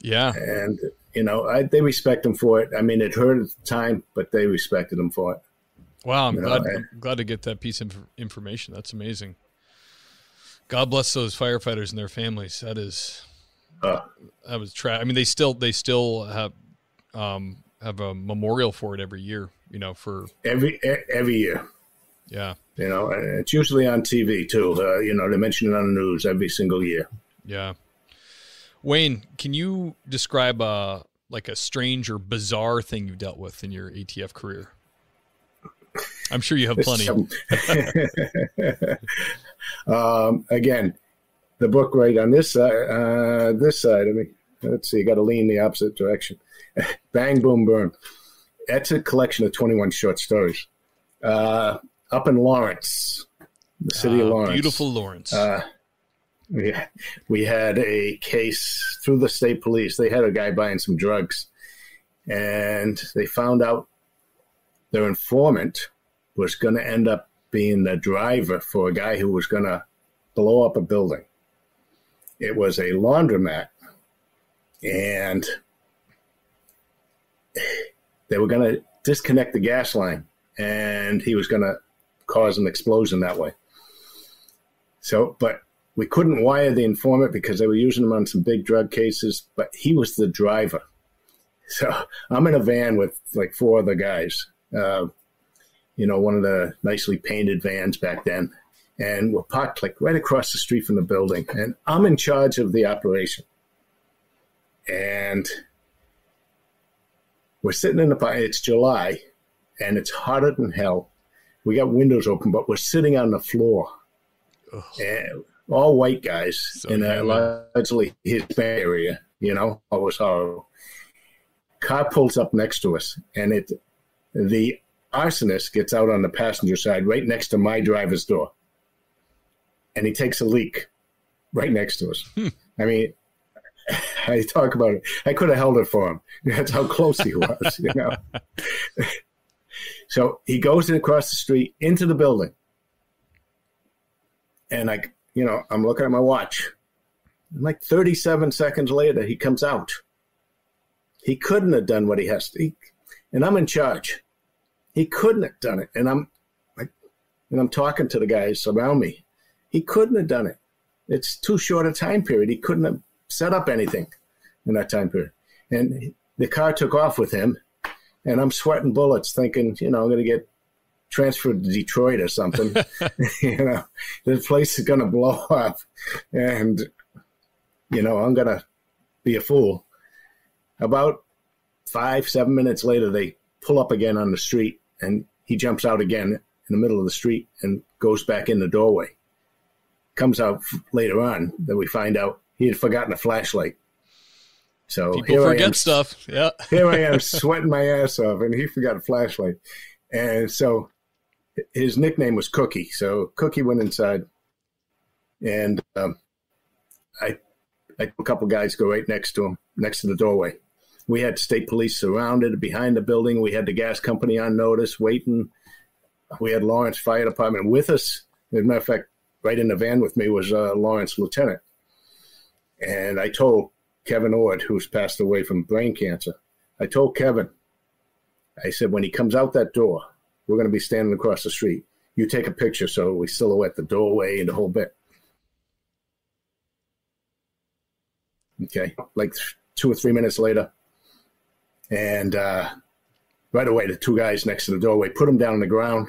Yeah. And, you know, I, they respect them for it. I mean, it hurt at the time, but they respected them for it. Wow. I'm, glad, I'm glad to get that piece of information. That's amazing. God bless those firefighters and their families. That is, uh, that was trash. I mean, they still, they still have, um, have a memorial for it every year. You know, for every every year. Yeah. You know, it's usually on TV too. Uh, you know, they mention it on the news every single year. Yeah. Wayne, can you describe a uh, like a strange or bizarre thing you've dealt with in your ATF career? I'm sure you have plenty. um, again, the book right on this side, uh, this side of me. Let's see, you got to lean the opposite direction. Bang Boom Burn. That's a collection of 21 short stories. Uh, up in Lawrence, the city uh, of ah, Lawrence. Beautiful Lawrence. Uh, we, we had a case through the state police. They had a guy buying some drugs, and they found out their informant was going to end up being the driver for a guy who was going to blow up a building. It was a laundromat, and they were going to disconnect the gas line and he was going to cause an explosion that way. So, but we couldn't wire the informant because they were using him on some big drug cases, but he was the driver. So I'm in a van with like four other guys, uh, you know, one of the nicely painted vans back then. And we're parked like right across the street from the building. And I'm in charge of the operation. And we're sitting in the it's July and it's hotter than hell. We got windows open, but we're sitting on the floor. All white guys so in a largely Hispanic area, you know, it was horrible. Car pulls up next to us and it the arsonist gets out on the passenger side right next to my driver's door. And he takes a leak right next to us. Hmm. I mean, I talk about it. I could have held it for him. That's how close he was, you know. so he goes across the street into the building. And I, you know, I'm looking at my watch. And like 37 seconds later, he comes out. He couldn't have done what he has to. He, and I'm in charge. He couldn't have done it. And I'm like, and I'm talking to the guys around me. He couldn't have done it. It's too short a time period. He couldn't have set up anything in that time period. And the car took off with him, and I'm sweating bullets, thinking, you know, I'm going to get transferred to Detroit or something. you know, the place is going to blow up, and you know, I'm going to be a fool. About five, seven minutes later, they pull up again on the street, and he jumps out again in the middle of the street and goes back in the doorway. Comes out later on that we find out he had forgotten a flashlight. So people forget am, stuff. Yeah. here I am sweating my ass off, and he forgot a flashlight. And so his nickname was Cookie. So Cookie went inside, and um, I, I a couple guys go right next to him, next to the doorway. We had state police surrounded behind the building. We had the gas company on notice, waiting. We had Lawrence Fire Department with us. As a matter of fact, right in the van with me was uh, Lawrence Lieutenant. And I told Kevin Ord, who's passed away from brain cancer, I told Kevin, I said, when he comes out that door, we're going to be standing across the street. You take a picture so we silhouette the doorway and the whole bit. Okay, like two or three minutes later, and uh, right away the two guys next to the doorway put him down on the ground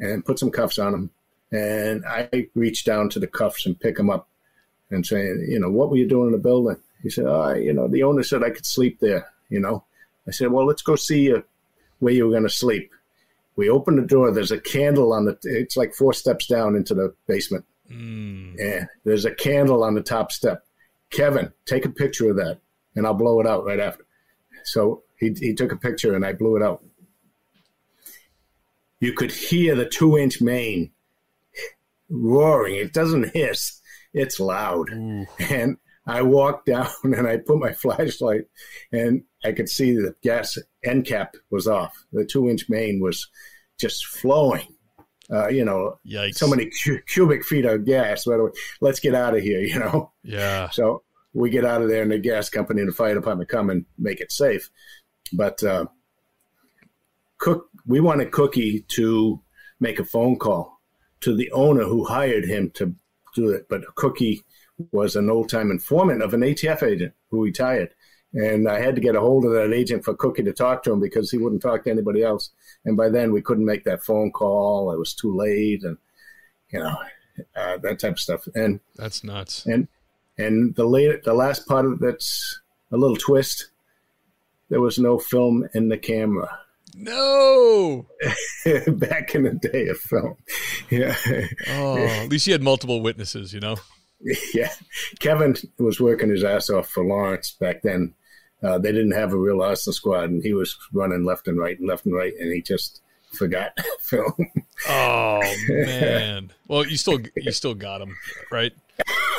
and put some cuffs on him. And I reached down to the cuffs and pick him up and saying, you know, what were you doing in the building? He said, oh, you know, the owner said I could sleep there, you know. I said, well, let's go see uh, where you were going to sleep. We open the door. There's a candle on the. It's like four steps down into the basement. Mm. And there's a candle on the top step. Kevin, take a picture of that, and I'll blow it out right after. So he he took a picture, and I blew it out. You could hear the two-inch main roaring. It doesn't hiss; it's loud. Mm. And I walked down and I put my flashlight, and I could see the gas end cap was off. The two-inch main was just flowing. Uh, you know, Yikes. so many cu- cubic feet of gas. Let's get out of here, you know? Yeah. So we get out of there and the gas company and the fire department come and make it safe. But uh, Cook, we wanted Cookie to make a phone call to the owner who hired him to do it. But Cookie was an old time informant of an ATF agent who retired. And I had to get a hold of that agent for Cookie to talk to him because he wouldn't talk to anybody else. And by then we couldn't make that phone call. It was too late, and you know uh, that type of stuff. And that's nuts. And and the late, the last part of that's a little twist. There was no film in the camera. No. Back in the day of film. Yeah. Oh, at least you had multiple witnesses, you know. Yeah. Kevin was working his ass off for Lawrence back then uh, they didn't have a real arson squad, and he was running left and right and left and right, and he just forgot film. oh man! Well, you still you still got him, right?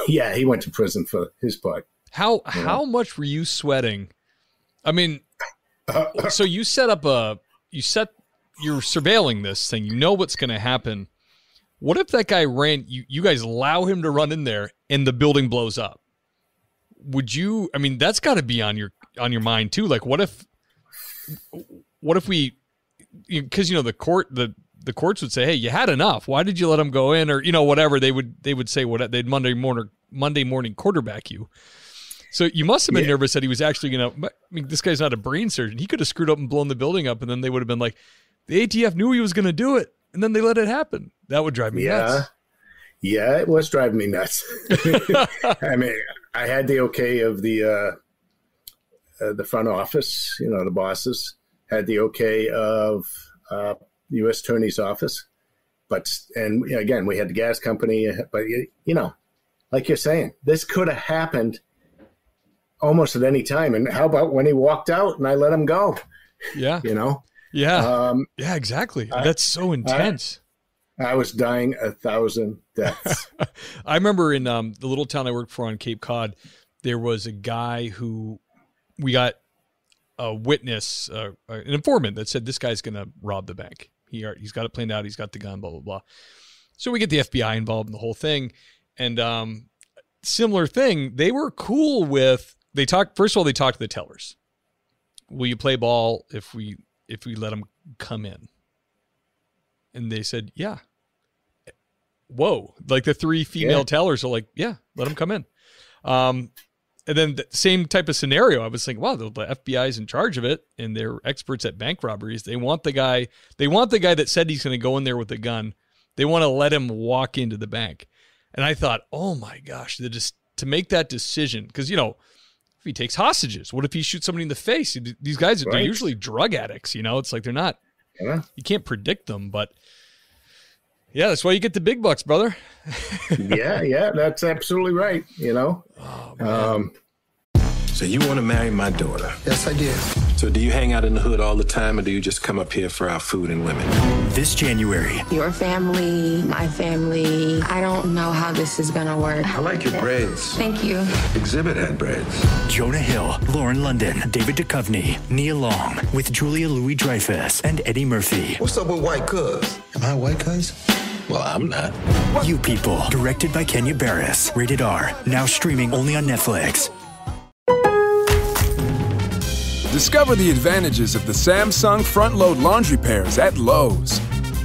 Yeah, he went to prison for his part. How how know? much were you sweating? I mean, so you set up a you set you're surveilling this thing. You know what's going to happen. What if that guy ran? You you guys allow him to run in there, and the building blows up? Would you? I mean, that's got to be on your on your mind too. Like, what if, what if we, because you know the court the the courts would say, hey, you had enough. Why did you let him go in, or you know whatever they would they would say what they'd Monday morning Monday morning quarterback you. So you must have been yeah. nervous that he was actually going to. I mean, this guy's not a brain surgeon. He could have screwed up and blown the building up, and then they would have been like, the ATF knew he was going to do it, and then they let it happen. That would drive me yeah. nuts. Yeah, it was driving me nuts. I mean, I had the okay of the uh, uh, the front office, you know, the bosses had the okay of uh, the U.S. Attorney's office, but and again, we had the gas company, but you know, like you're saying, this could have happened almost at any time. And how about when he walked out and I let him go? Yeah, you know, yeah, um, yeah, exactly. I, That's so intense. I, I, was dying a thousand deaths. I remember in um, the little town I worked for on Cape Cod, there was a guy who we got a witness, uh, an informant that said this guy's going to rob the bank. He he's got it planned out. He's got the gun. Blah blah blah. So we get the FBI involved in the whole thing, and um, similar thing. They were cool with. They talked. First of all, they talked to the tellers. Will you play ball if we if we let them come in? And they said, yeah. Whoa! Like the three female yeah. tellers are like, yeah, let them come in. Um, and then the same type of scenario, I was thinking, wow, the, the FBI's in charge of it, and they're experts at bank robberies. They want the guy, they want the guy that said he's going to go in there with a gun. They want to let him walk into the bank. And I thought, oh my gosh, just to make that decision, because you know, if he takes hostages, what if he shoots somebody in the face? These guys, right. they're usually drug addicts. You know, it's like they're not. Yeah. You can't predict them, but yeah, that's why you get the big bucks, brother. yeah, yeah, that's absolutely right. You know. Oh, um, so you want to marry my daughter? Yes, I do. So do you hang out in the hood all the time, or do you just come up here for our food and women? This January. Your family, my family. I don't know how this is gonna work. I like your braids. Thank you. Exhibit had braids. Jonah Hill, Lauren London, David Duchovny, Nia Long, with Julia Louis Dreyfus and Eddie Murphy. What's up with White Cuz? Am I White Cuz? Well, I'm not. You People, directed by Kenya Barris. Rated R. Now streaming only on Netflix. Discover the advantages of the Samsung front load laundry pairs at Lowe's.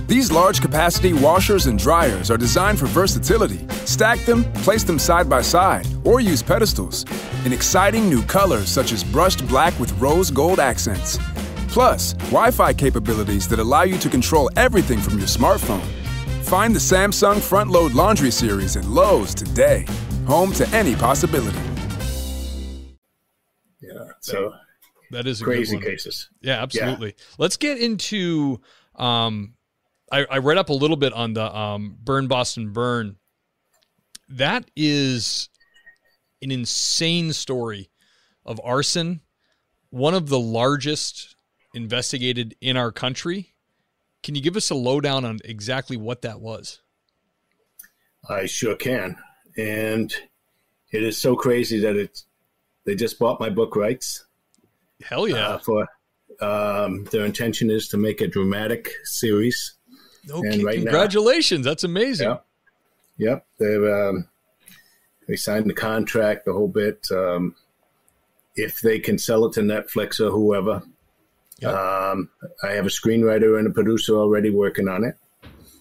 These large capacity washers and dryers are designed for versatility. Stack them, place them side by side, or use pedestals in exciting new colors such as brushed black with rose gold accents. Plus, Wi Fi capabilities that allow you to control everything from your smartphone. Find the Samsung Front Load Laundry Series at Lowe's today. Home to any possibility. Yeah. So That is a crazy cases. Yeah, absolutely. Let's get into. Um, I, I read up a little bit on the um, Burn Boston Burn. That is an insane story of arson, one of the largest investigated in our country. Can you give us a lowdown on exactly what that was? I sure can. And it is so crazy that it's they just bought my book rights. Hell yeah! Uh, for um, their intention is to make a dramatic series. okay, and right now- congratulations. That's amazing. Yeah. Yep, They've um, they signed the contract, the whole bit. Um, if they can sell it to Netflix or whoever, Yep. um, I have a screenwriter and a producer already working on it,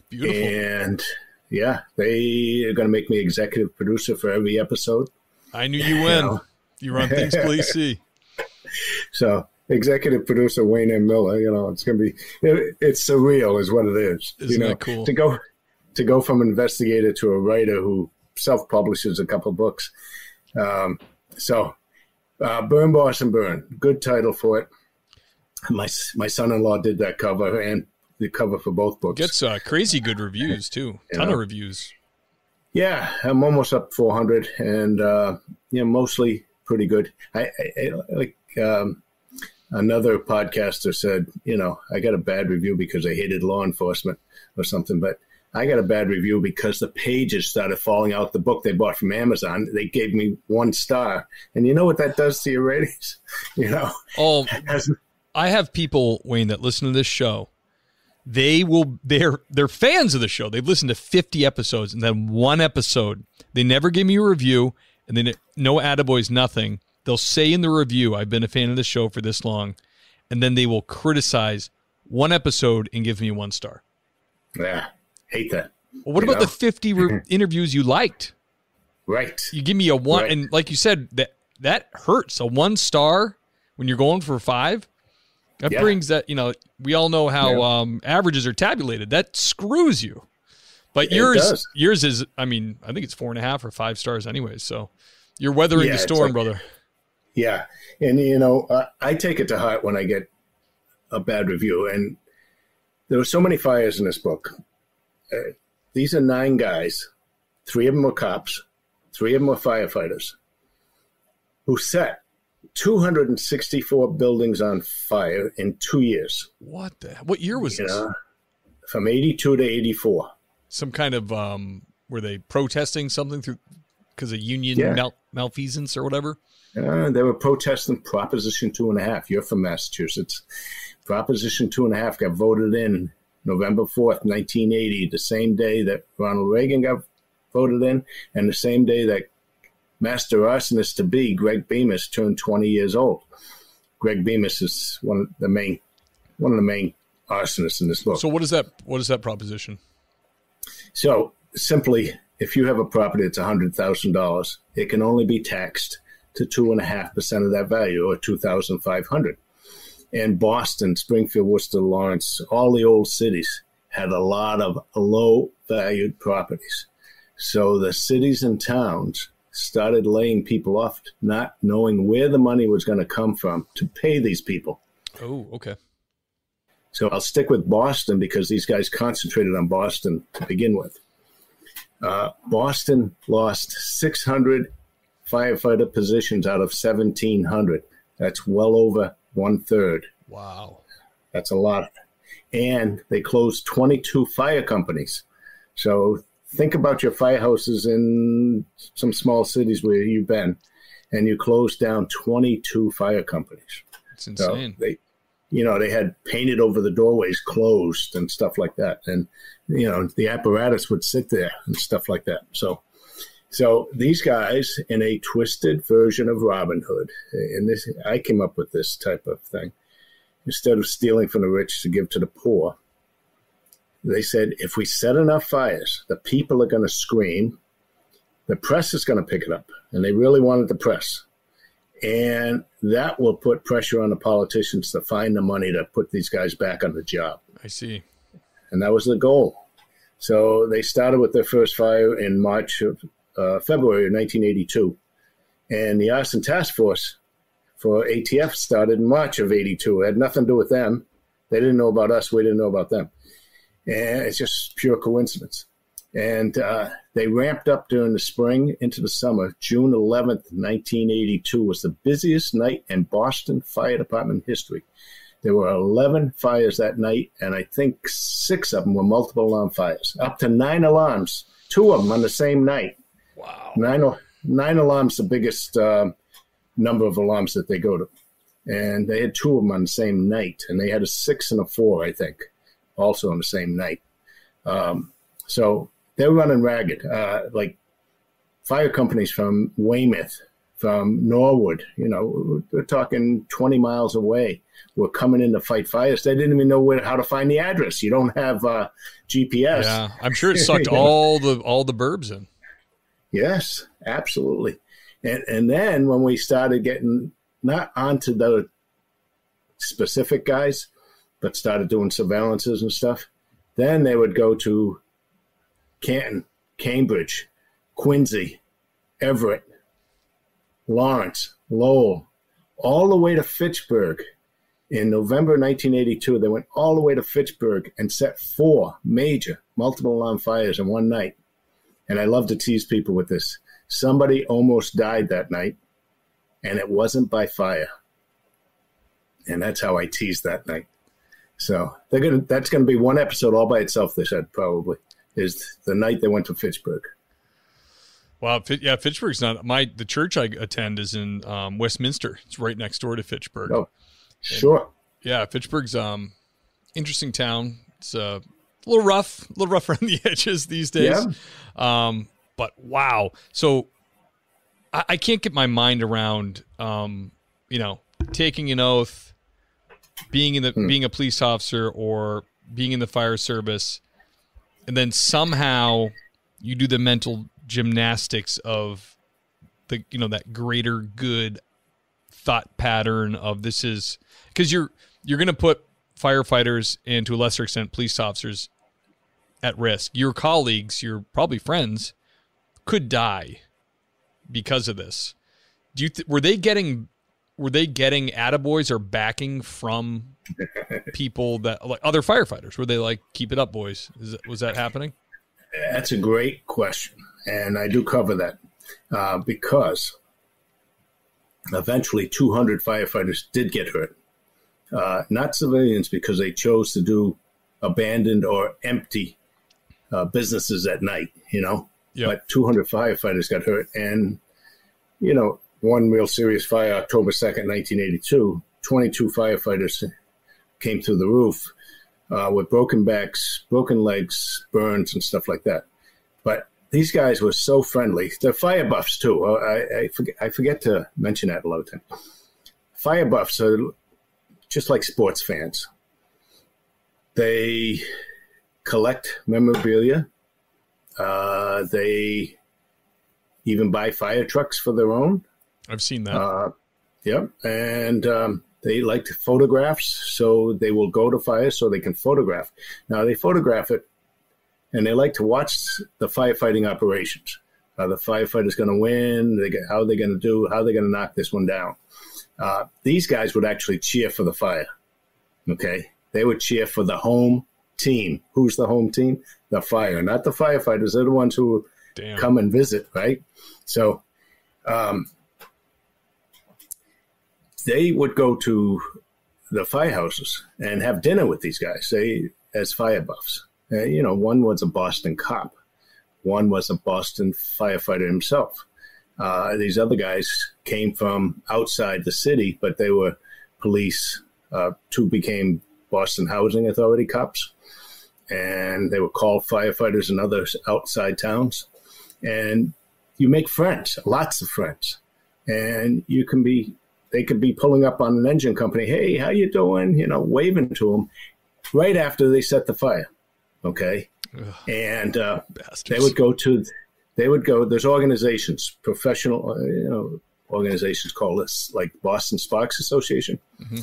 Beautiful. and yeah, they are going to make me executive producer for every episode. I knew you win. know. You run things police see. So executive producer Wayne M. Miller, you know, it's going to be it, it's surreal, is what it is. Isn't you know, that cool? to go to go from investigator to a writer who self publishes a couple books. Um, so, uh, Burn Boston Burn, good title for it. My my son in law did that cover and the cover for both books. Gets uh, crazy good reviews too. You Ton know. of reviews. Yeah, I'm almost up 400, and uh, yeah, mostly pretty good. I, I, like um, another podcaster said, you know, I got a bad review because I hated law enforcement or something, but I got a bad review because the pages started falling out. The book they bought from Amazon, they gave me one star, and you know what that does to your ratings? You know, Oh, I have people, Wayne, that listen to this show. They will they're they're fans of the show. They've listened to 50 episodes and then one episode. They never give me a review and then no attaboys, nothing. They'll say in the review, I've been a fan of the show for this long, and then they will criticize one episode and give me one star. yeah, hate that. Well, what about know? the 50 re- interviews you liked? Right. You give me a one, Right. and like you said, that that hurts. A one star when you're going for five, that Yeah. brings that. You know, we all know how Yeah. um, averages are tabulated. That screws you. But It yours, does. yours is. I mean, I think it's four and a half or five stars, anyways. So you're weathering Yeah, the storm, like- brother. Yeah, and you know, uh, I take it to heart when I get a bad review. And there were so many fires in this book. Uh, these are nine guys. Three of them were cops. Three of them were firefighters who set 264 buildings on fire in two years. What the? What year was You this? know, from 82 to 84. Some kind of um, were they protesting something through because of union Yeah. mal- malfeasance or whatever? Uh, they were protesting Proposition Two and a Half. You're from Massachusetts. Proposition Two and a Half got voted in November fourth, nineteen eighty, the same day that Ronald Reagan got voted in, and the same day that Master Arsonist to be Greg Bemis turned twenty years old. Greg Bemis is one of the main one of the main arsonists in this book. So what is that? What is that proposition? So simply, if you have a property that's hundred thousand dollars, it can only be taxed to two and a half percent of that value, or two thousand five hundred. And Boston, Springfield, Worcester, Lawrence, all the old cities had a lot of low valued properties. So the cities and towns started laying people off, not knowing where the money was going to come from to pay these people. Oh, okay. So I'll stick with Boston because these guys concentrated on Boston to begin with. Uh, Boston lost 600 firefighter positions out of 1,700. That's well over one third. Wow. That's a lot. And they closed 22 fire companies. So think about your firehouses in some small cities where you've been, and you closed down 22 fire companies. It's So insane. they, you know, they had painted over the doorways closed and stuff like that. And, you know, the apparatus would sit there and stuff like that. So So these guys, in a twisted version of Robin Hood, and this I came up with this type of thing. Instead of stealing from the rich to give to the poor, they said if we set enough fires, the people are going to scream, the press is going to pick it up, and they really wanted the press, and that will put pressure on the politicians to find the money to put these guys back on the job. I see. And that was the goal. So they started with their first fire in March of uh, February of 1982, and the arson task force for ATF started in March of 82. It had nothing to do with them. They didn't know about us. We didn't know about them. And it's just pure coincidence. And uh, they ramped up during the spring into the summer. June 11th, 1982 was the busiest night in Boston Fire Department history. There were 11 fires that night, and I think six of them were multiple alarm fires, up to nine alarms, two of them on the same night. Wow. Nine, nine alarms, the biggest uh, number of alarms that they go to. And they had two of them on the same night, and they had a six and a four, I think, also on the same night. Um, so they're running ragged. Uh, like fire companies from Weymouth, from Norwood, you know, we're talking 20 miles away, were coming in to fight fires. They didn't even know where, how to find the address. You don't have uh, GPS. Yeah, I'm sure it sucked all the all the burbs in. Yes, absolutely. And and then when we started getting not onto the specific guys, but started doing surveillances and stuff, then they would go to Canton, Cambridge, Quincy, Everett, Lawrence, Lowell, all the way to Fitchburg. In November 1982, they went all the way to Fitchburg and set four major multiple alarm fires in one night. And I love to tease people with this. Somebody almost died that night, and it wasn't by fire. And that's how I teased that night. So they're gonna that's gonna be one episode all by itself, they said, probably, is the night they went to Fitchburg. Wow, yeah, Fitchburg's not my. The church I attend is in um, Westminster. It's right next door to Fitchburg. Oh, sure. And, yeah, Fitchburg's um interesting town. It's uh, a little rough, a little rough around the edges these days. Yeah. Um, but wow, so I, I, can't get my mind around um, you know, taking an oath, being in the hmm. being a police officer or being in the fire service, and then somehow you do the mental gymnastics of the you know that greater good thought pattern of this is because you're you're going to put firefighters and to a lesser extent police officers at risk. Your colleagues, your probably friends, could die because of this. Do you th- were they getting were they getting attaboys or backing from people that like other firefighters? Were they like keep it up, boys? Is was that happening? That's a great question and I do cover that uh, because eventually 200 firefighters did get hurt. Uh, not civilians because they chose to do abandoned or empty uh, businesses at night, you know. Yep. But 200 firefighters got hurt. And, you know, one real serious fire, October 2nd, 1982, 22 firefighters came through the roof uh, with broken backs, broken legs, burns, and stuff like that. But these guys were so friendly. They're fire buffs too. Oh, I, I, forget, I forget to mention that a lot of. Fire buffs are just like sports fans. They collect memorabilia. Uh, they even buy fire trucks for their own. I've seen that. Uh, yep, and um, they like photographs, so they will go to fire so they can photograph. Now they photograph it and they like to watch the firefighting operations. Are the firefighters going to win? They get, how are they going to do? How are they going to knock this one down? Uh, these guys would actually cheer for the fire. Okay, they would cheer for the home team. Who's the home team? The fire, not the firefighters. They're the ones who Damn. come and visit, right? So, um, they would go to the firehouses and have dinner with these guys. They as fire buffs. Uh, you know, one was a Boston cop, one was a Boston firefighter himself. Uh, these other guys came from outside the city, but they were police. Uh, two became Boston Housing Authority cops, and they were called firefighters in other outside towns. And you make friends, lots of friends, and you can be they could be pulling up on an engine company. Hey, how you doing? You know, waving to them right after they set the fire. Okay, Ugh, and uh, they would go to they would go. There's organizations, professional, uh, you know, organizations call this like Boston Sparks Association. Mm-hmm.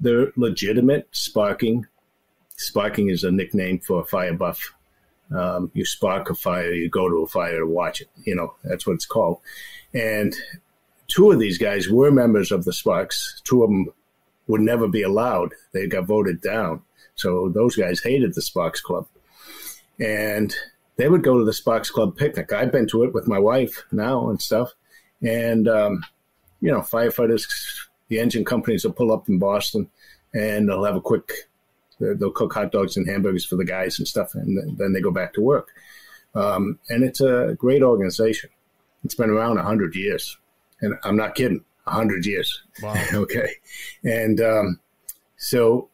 They're legitimate sparking. Sparking is a nickname for a fire buff. Um, you spark a fire, you go to a fire to watch it. You know, that's what it's called. And two of these guys were members of the Sparks. Two of them would never be allowed. They got voted down. So those guys hated the Sparks Club. And they would go to the Sparks Club picnic. I've been to it with my wife now and stuff. And, um, you know, firefighters, the engine companies will pull up in Boston and they'll have a quick, they'll cook hot dogs and hamburgers for the guys and stuff. And then they go back to work. Um, and it's a great organization. It's been around 100 years. And I'm not kidding, 100 years. Wow. okay. And um, so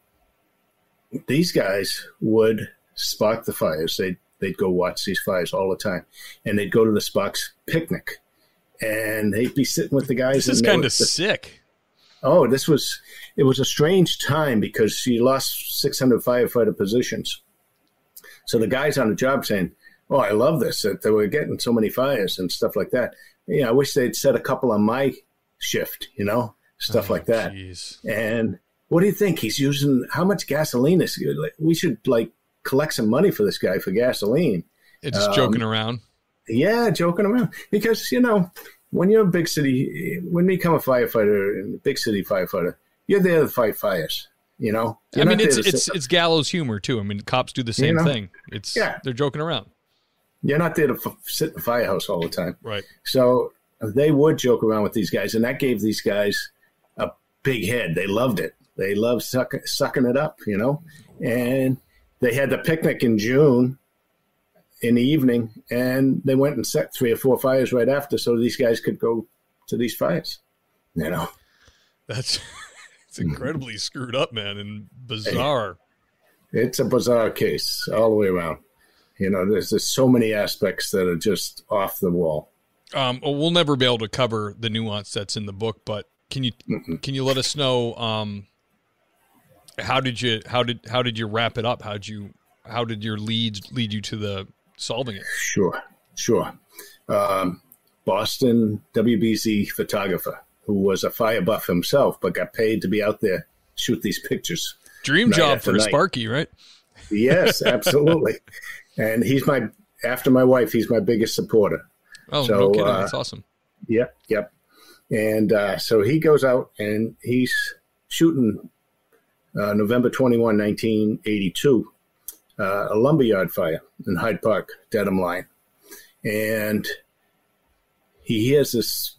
these guys would spark the fires. They'd, they'd go watch these fires all the time. And they'd go to the Sparks picnic. And they'd be sitting with the guys. This is kind of sick. Oh, this was, it was a strange time because she lost 600 firefighter positions. So the guys on the job saying, oh, I love this, that they were getting so many fires and stuff like that. Yeah, I wish they'd set a couple on my shift, you know, stuff oh, like that. Geez. And what do you think? He's using how much gasoline is we should like collect some money for this guy for gasoline. It's just um, joking around. Yeah, joking around. Because, you know, when you're a big city, when you become a firefighter, a big city firefighter, you're there to fight fires. You know, you're I mean, it's it's it's gallows humor too. I mean, cops do the same you know? thing. It's yeah, they're joking around. You're not there to f- sit in the firehouse all the time. Right. So uh, they would joke around with these guys, and that gave these guys a big head. They loved it. They loved suck, sucking it up, you know. And they had the picnic in June in the evening, and they went and set three or four fires right after, so these guys could go to these fires. You know, that's it's incredibly screwed up, man, and bizarre. It's a bizarre case all the way around. You know, there's just so many aspects that are just off the wall. Um, well, we'll never be able to cover the nuance that's in the book, but can you Mm-mm. can you let us know um, how did you how did how did you wrap it up? How did you how did your leads lead you to the solving it? Sure, sure. Um, Boston WBZ photographer who was a fire buff himself, but got paid to be out there shoot these pictures. Dream job for night. Sparky, right? Yes, absolutely. And he's my after my wife, he's my biggest supporter. Oh, so, no kidding! Uh, That's awesome. Yep, yep. And uh, so he goes out and he's shooting uh, November 21, 1982, uh, a lumberyard fire in Hyde Park, Dedham Line. And he hears this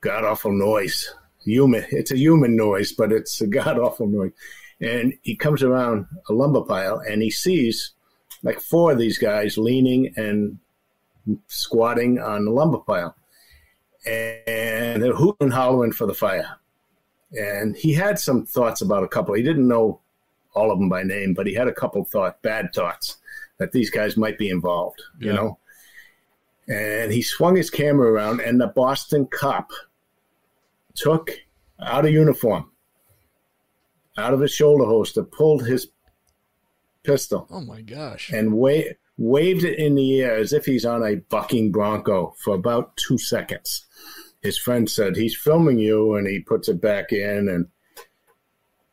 god awful noise. Human, it's a human noise, but it's a god awful noise. And he comes around a lumber pile and he sees like four of these guys leaning and squatting on the lumber pile. And they're hooting and hollering for the fire. And he had some thoughts about a couple. He didn't know all of them by name, but he had a couple thought bad thoughts that these guys might be involved, yeah. you know. And he swung his camera around, and the Boston cop took out of uniform, out of his shoulder holster, pulled his pistol. Oh my gosh! And wa- waved it in the air as if he's on a bucking bronco for about two seconds. His friend said he's filming you, and he puts it back in, and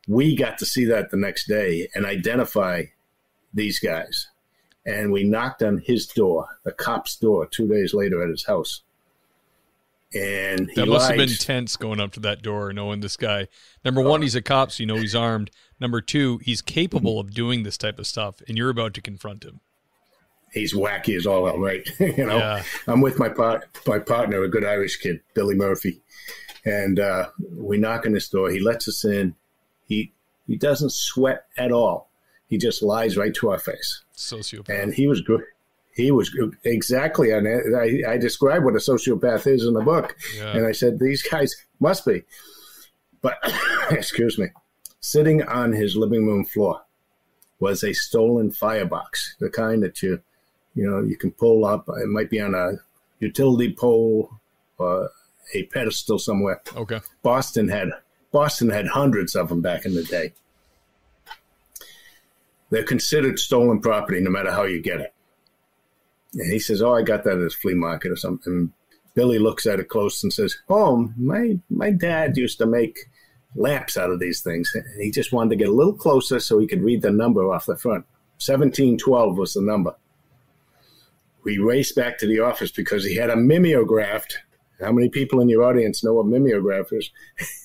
we got to see that the next day and identify these guys. And we knocked on his door, the cop's door, two days later at his house. And that must have been tense going up to that door, knowing this guy. Number one, he's a cop, so you know he's armed. Number two, he's capable of doing this type of stuff, and you're about to confront him. He's wacky as all hell, right? you know, yeah. I'm with my part, my partner, a good Irish kid, Billy Murphy, and uh, we knock on his door. He lets us in. He he doesn't sweat at all. He just lies right to our face. Sociopath. And he was good he was exactly and I, I described what a sociopath is in the book yeah. and i said these guys must be but excuse me sitting on his living room floor was a stolen firebox the kind that you you know you can pull up it might be on a utility pole or a pedestal somewhere. Okay. Boston had Boston had hundreds of them back in the day. They're considered stolen property no matter how you get it. And he says, "Oh, I got that at a flea market or something." Billy looks at it close and says, "Oh, my my dad used to make lamps out of these things. And he just wanted to get a little closer so he could read the number off the front. 1712 was the number. We raced back to the office because he had a mimeograph. How many people in your audience know what mimeograph is?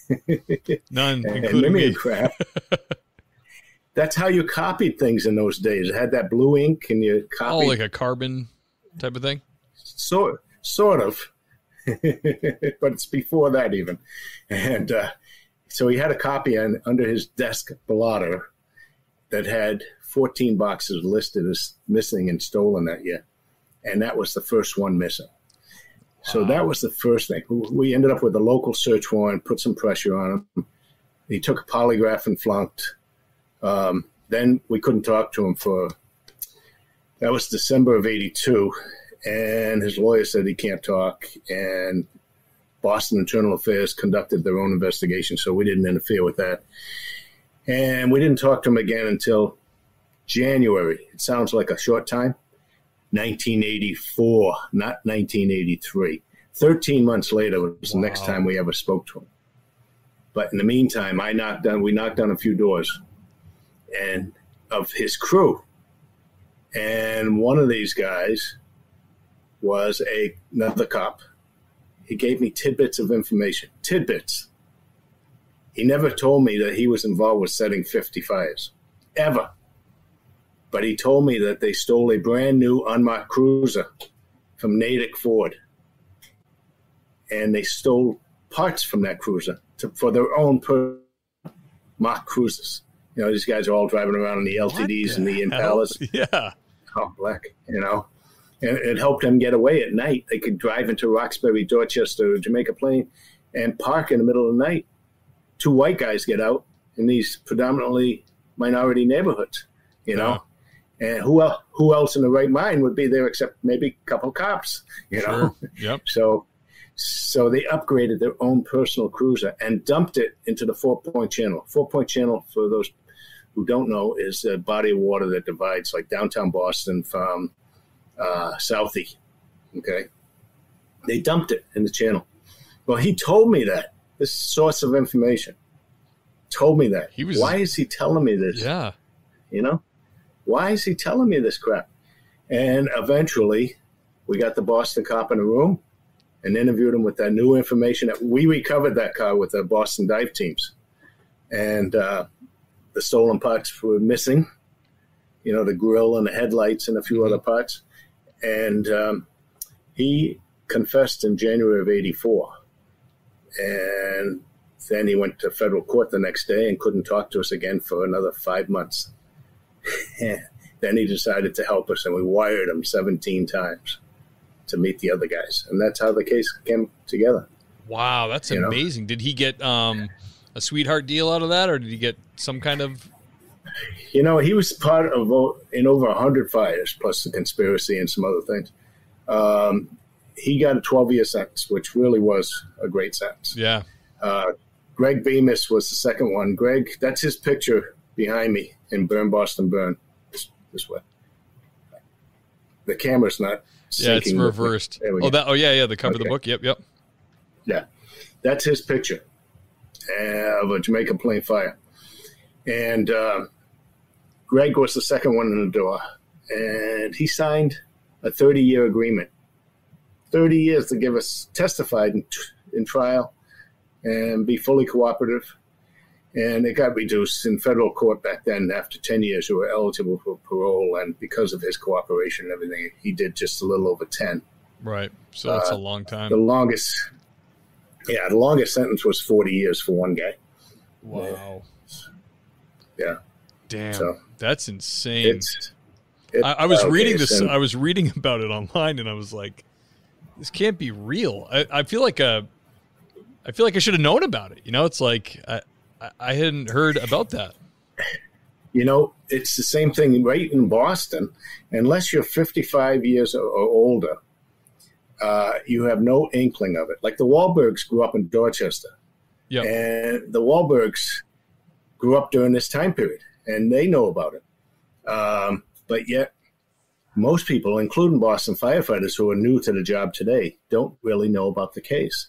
None, including me. mimeograph. That's how you copied things in those days. It had that blue ink and you Oh, like a carbon type of thing. sort sort of. But it's before that even. And uh, so he had a copy on, under his desk blotter that had 14 boxes listed as missing and stolen that year. And that was the first one missing. So that was the first thing. We ended up with a local search warrant put some pressure on him. He took a polygraph and flunked. Um, then we couldn't talk to him for that was december of 82 and his lawyer said he can't talk. And Boston Internal Affairs conducted their own investigation, so we didn't interfere with that. And we didn't talk to him again until January. It sounds like a short time. 1984, not 1983. 13 months later was the next time we ever spoke to him. But in the meantime, I knocked on, we knocked on a few doors and of his crew. And one of these guys was a, another cop. He gave me tidbits of information. Tidbits. He never told me that he was involved with setting 50 fires, ever. But he told me that they stole a brand new unmarked cruiser from Natick Ford. And they stole parts from that cruiser to, for their own per- mock cruisers. You know, these guys are all driving around in the LTDs and the Impalas Yeah. Oh, black, you know. And it helped them get away at night. They could drive into Roxbury, Dorchester, Jamaica Plain, and park in the middle of the night. Two white guys get out in these predominantly minority neighborhoods, you know. And who else, who else in the right mind would be there except maybe a couple cops, you know? Sure. Yep. So, so they upgraded their own personal cruiser and dumped it into the Fort Point Channel. Fort Point Channel, for those who don't know, is a body of water that divides like downtown Boston from uh, Southie. Okay, they dumped it in the channel. Well, he told me that this source of information told me that. He was- Why is he telling me this? Yeah. You know, why is he telling me this crap? And eventually, we got the Boston cop in the room and interviewed him with that new information that we recovered that car with the Boston dive teams, and uh, the stolen parts were missing. You know, the grill and the headlights and a few other parts, and um, he confessed in January of '84, and then he went to federal court the next day and couldn't talk to us again for another five months. then he decided to help us, and we wired him 17 times to meet the other guys, and that's how the case came together. Wow, that's You know? amazing. Did he get um, a sweetheart deal out of that, or did he get some kind of? You know, he was part of in over 100 fires, plus the conspiracy and some other things. Um, he got a 12 year sentence, which really was a great sentence. Yeah. Uh, Greg Bemis was the second one. Greg, that's his picture behind me in Burn Boston Burn. This, this way. The camera's not. Yeah, it's syncing with me. reversed. Oh, go. that. Oh, yeah, yeah. The cover of the book. Yep, yep. Yeah, that's his picture uh, of a Jamaica Plain fire. And uh, Greg was the second one in the door, and he signed a 30 year agreement. 30 years to give us testified in, in trial and be fully cooperative. And it got reduced in federal court back then. After 10 years, you were eligible for parole. And because of his cooperation and everything, he did just a little over 10 Right. So that's a Uh, long time. the longest yeah the longest sentence was 40 years for one guy wow. yeah Damn. So, that's insane. it's it- I, I was okay, reading this. so- I was reading about it online, and I was like, "This can't be real." I, I feel like a, I feel like I should have known about it. You know, it's like I, I, I hadn't heard about that. you know it's the same thing right in boston unless you're 55 years or, or older uh, you have no inkling of it. Like the Wahlbergs grew up in Dorchester, Yep. and the Wahlbergs grew up during this time period, and they know about it. Um, but yet, most people, including Boston firefighters who are new to the job today, don't really know about the case.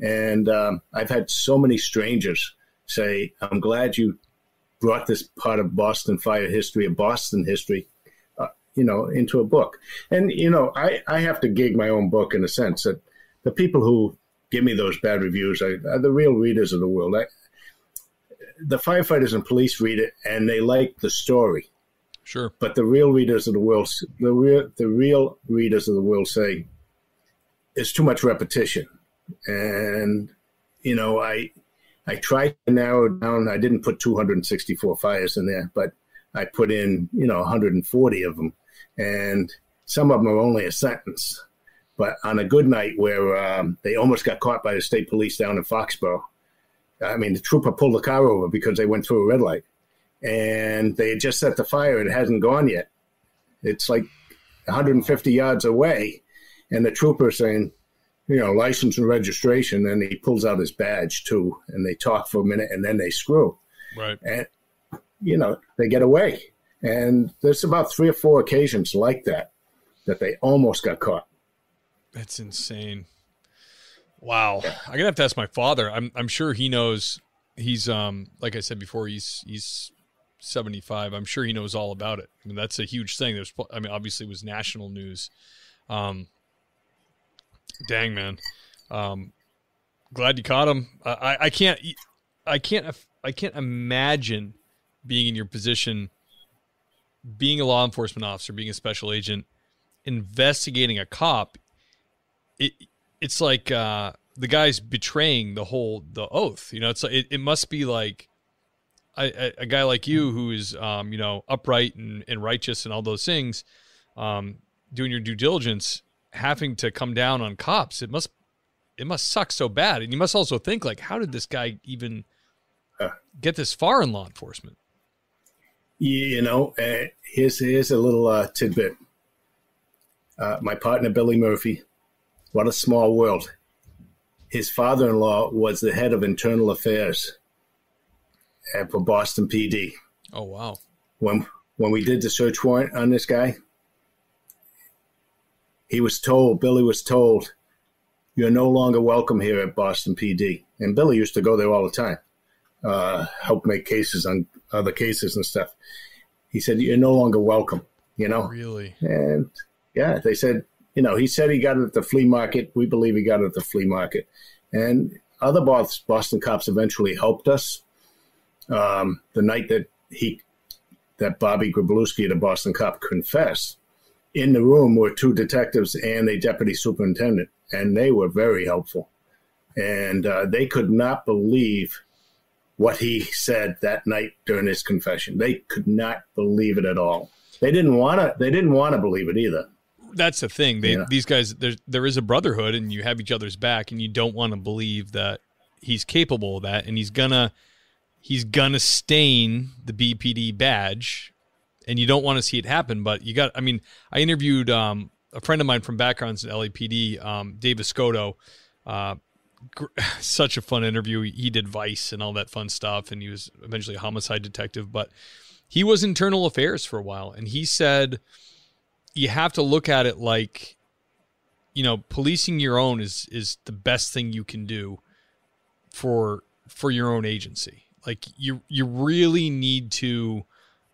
And um, I've had so many strangers say, "I'm glad you brought this part of Boston fire history, of Boston history, you know, into a book." And you know, I I have to gig my own book in a sense that the people who give me those bad reviews are, are the real readers of the world. I, the firefighters and police read it and they like the story Sure. but the real readers of the world, the real the real readers of the world say it's too much repetition, and you know I I tried to narrow it down. I didn't put 264 fires in there, but I put in you know 140 of them, and some of them are only a sentence. But on a good night where um, they almost got caught by the state police down in Foxborough, I mean the trooper pulled the car over because they went through a red light and they had just set the fire. It hasn't gone yet. It's like 150 yards away, and the trooper saying, you know, license and registration. And he pulls out his badge too, and they talk for a minute, and then they screw, Right. and you know they get away. And there's about three or four occasions like that that they almost got caught. That's insane. Wow. I'm gonna have to ask my father. I'm I'm sure he knows he's um like I said before, he's he's 75. I'm sure he knows all about it. I mean, that's a huge thing. There's I mean, obviously it was national news. Um dang man. Um glad you caught him. I I, I can't I can't I can't imagine being in your position being a law enforcement officer, being a special agent, investigating a cop it it's like uh, the guy's betraying the whole the oath. You know, it's it, it must be like a, guy like you who is um, you know upright and, and righteous and all those things, um, doing your due diligence, having to come down on cops. It must it must suck so bad, and you must also think like, how did this guy even get this far in law enforcement? You know, uh, here's here's a little uh, tidbit. Uh, my partner Billy Murphy, what a small world. His father-in-law was the head of internal affairs at, for Boston PD. Oh wow! When when we did the search warrant on this guy, he was told Billy was told, "You're no longer welcome here at Boston PD." And Billy used to go there all the time, uh, help make cases on other cases and stuff. He said, "You're no longer welcome." You know, Really? and yeah, they said, you know, he said he got it at the flea market. We believe he got it at the flea market. And other Boston cops eventually helped us. Um, the night that he, that Bobby Groblewski, the Boston cop, confessed, in the room were two detectives and a deputy superintendent, and they were very helpful. And uh, they could not believe what he said that night during his confession. They could not believe it at all. They didn't want to. They didn't want to believe it either. that's the thing. They Yeah. these guys there there is a brotherhood and you have each other's back and you don't want to believe that he's capable of that and he's gonna he's gonna stain the BPD badge and you don't want to see it happen but you got I mean I interviewed um, a friend of mine from backgrounds at LAPD um, Dave Escoto uh, such a fun interview. He did Vice and all that fun stuff and he was eventually a homicide detective but he was internal affairs for a while and he said you have to look at it like you know policing your own is is the best thing you can do for for your own agency. Like you you really need to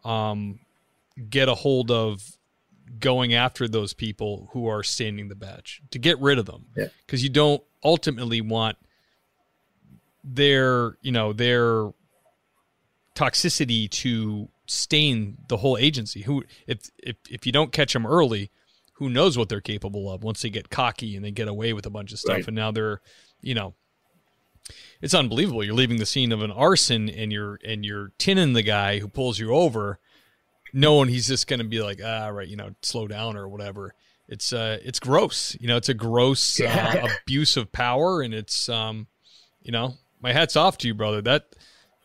um get a hold of going after those people who are standing the badge to get rid of them Yeah. because you don't ultimately want their you know their toxicity to stain the whole agency. Who if if if you don't catch them early, who knows what they're capable of once they get cocky and they get away with a bunch of stuff Right. and now they're, you know, it's unbelievable. You're leaving the scene of an arson and you're and you're tinning the guy who pulls you over, knowing he's just going to be like, ah, right, you know, slow down or whatever. It's uh, it's gross. You know, it's a gross uh, abuse of power, and it's um, you know, my hats off to you, brother. That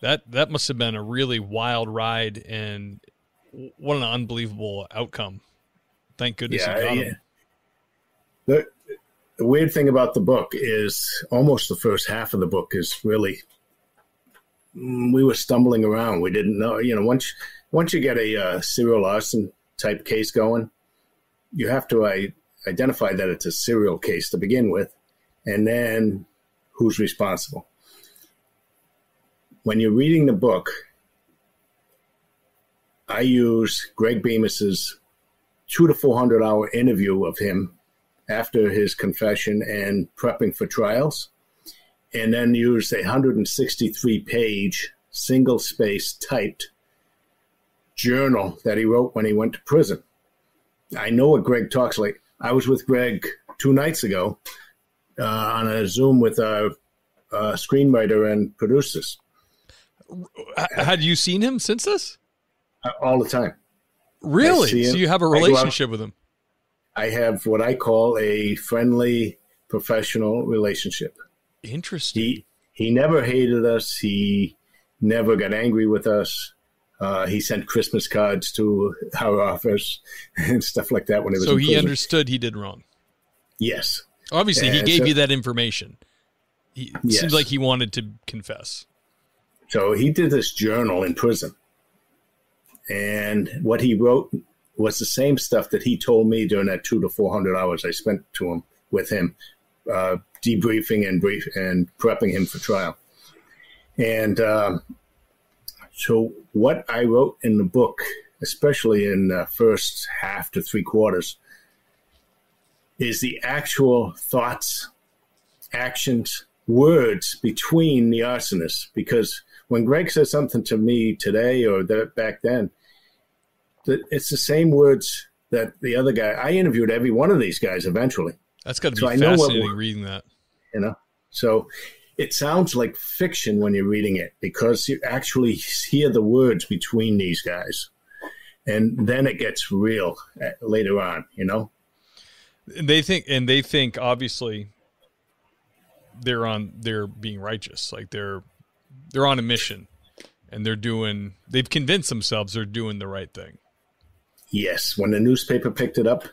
that that must have been a really wild ride, and what an unbelievable outcome. Thank goodness you got yeah, him. The the weird thing about the book is almost the first half of the book is really mm, we were stumbling around. We didn't know, you know, once once you get a uh, serial arson type case going, you have to identify that it's a serial case to begin with, and then who's responsible. When you're reading the book, I use Greg Bemis's two to four hundred hour interview of him after his confession and prepping for trials, and then use a 163 page single space typed journal that he wrote when he went to prison. I know what Greg talks like. I was with Greg two nights ago uh, on a Zoom with a, a screenwriter and producers. Had you seen him since this? Uh, all the time. Really? So you have a relationship with him? I have what I call a friendly professional relationship. Interesting. He he never hated us. He never got angry with us. Uh, he sent Christmas cards to our office and stuff like that when it was. So he understood he did wrong. Yes. Obviously, and he gave so, you that information. He yes. seems like he wanted to confess. So he did this journal in prison, and what he wrote was the same stuff that he told me during that two to four hundred hours I spent to him with him, uh, debriefing and brief and prepping him for trial. And um, so, what I wrote in the book, especially in the first half to three quarters, is the actual thoughts, actions, words between the arsonists. Because when Greg says something to me today or that back then, it's the same words that the other guy. I interviewed every one of these guys eventually. That's got to be so fascinating reading that. You know, so it sounds like fiction when you're reading it because you actually hear the words between these guys, and then it gets real uh, later on. You know, they think, and they think obviously they're on they're being righteous, like they're they're on a mission, and they're doing. They've convinced themselves they're doing the right thing. Yes, when the newspaper picked it up,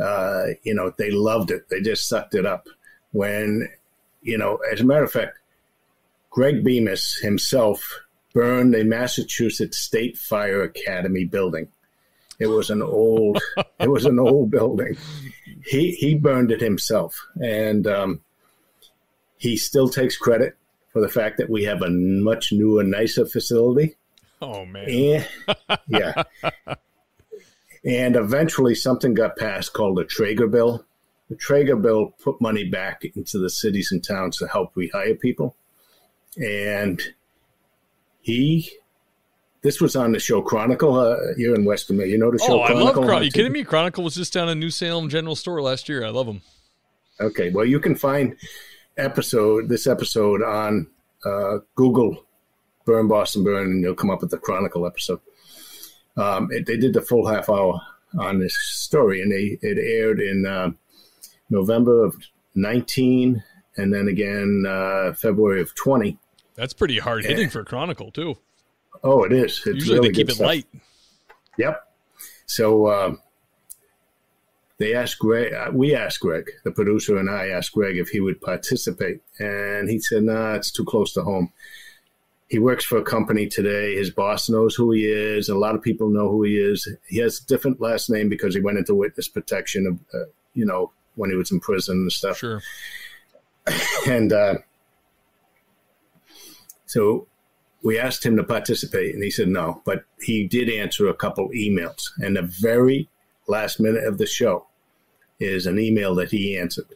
uh, you know, they loved it. They just sucked it up. When, you know, as a matter of fact, Greg Bemis himself burned a Massachusetts State Fire Academy building. It was an old, it was an old building. He he burned it himself, and um, he still takes credit for the fact that we have a much newer, nicer facility. Oh man! And, yeah, and eventually something got passed called the Tregor Bill. The Tregor Bill put money back into the cities and towns to help rehire people. And he, this was on the show Chronicle uh, here in West Virginia. You know the show oh, Chronicle? I love Chronicle. Are you kidding me? Chronicle was just down in New Salem General Store last year. I love them. Okay. Well, you can find episode this episode on uh, Google Burn Boston Burn, and you'll come up with the Chronicle episode. Um, it, they did the full half hour on this story, and they it aired in uh, November of 19, and then again uh, February of 20. That's pretty hard hitting and, for Chronicle too. Oh, it is. It's Usually really they keep it stuff. light. Yep. So uh, they asked Greg. Uh, we asked Greg, the producer, and I asked Greg if he would participate, and he said, "Nah, it's too close to home." he works for a company today. His boss knows who he is. And A lot of people know who he is. He has a different last name because he went into witness protection, of, uh, you know, when he was in prison and stuff. Sure. And uh, so we asked him to participate, and he said no. But he did answer a couple emails. And the very last minute of the show is an email that he answered.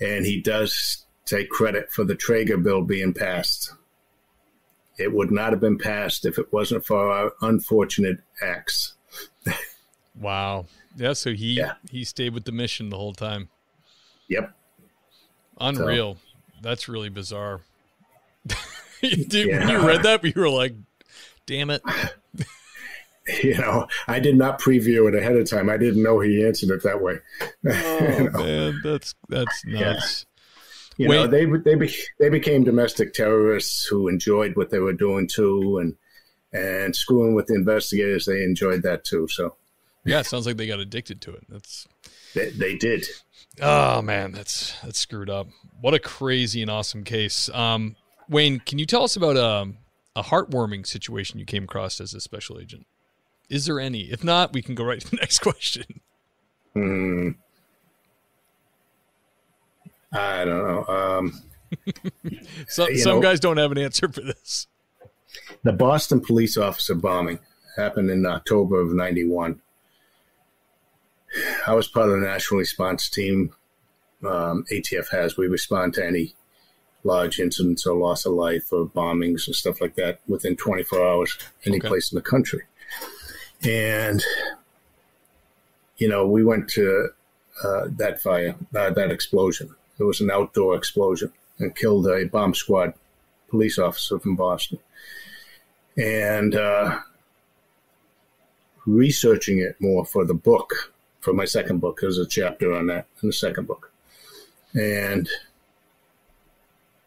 And he does take credit for the Tregor bill being passed it would not have been passed if it wasn't for our unfortunate acts. wow. Yeah. So he yeah. he stayed with the mission the whole time. Yep. Unreal. So, That's really bizarre. Dude, yeah. when you read that, you were like, "Damn it." you know, I did not preview it ahead of time. I didn't know he answered it that way. Oh you know? man, that's that's nuts. You Wait. know, they they be, they became domestic terrorists who enjoyed what they were doing too, and and screwing with the investigators. They enjoyed that too. So, yeah, it sounds like they got addicted to it. That's they, they did. Oh man, that's that's screwed up. What a crazy and awesome case. Um, Wayne, can you tell us about a a heartwarming situation you came across as a special agent? Is there any? If not, we can go right to the next question. Hmm. I don't know. Um, some some know- guys don't have an answer for this. the Boston police officer bombing happened in October of 91. I was part of the national response team um, ATF has. We respond to any large incidents or loss of life or bombings and stuff like that within 24 hours, any Okay. place in the country. And, you know, we went to uh, that fire, uh, that explosion. It was an outdoor explosion and killed a bomb squad police officer from Boston and uh, researching it more for the book, for my second book. There's a chapter on that in the second book. And,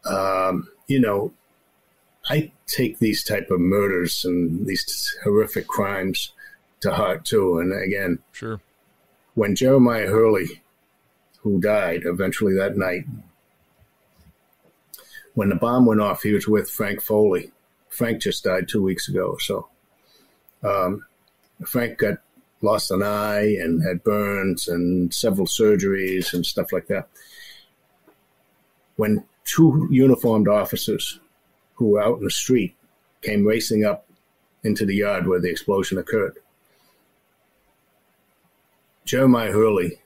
um, you know, I take these type of murders and these horrific crimes to heart too. And again, Sure. when Jeremiah Hurley, who died eventually that night, when the bomb went off, he was with Frank Foley. Frank just died two weeks ago. So um, Frank got lost an eye and had burns and several surgeries and stuff like that. When two uniformed officers who were out in the street came racing up into the yard where the explosion occurred, Jeremiah Hurley,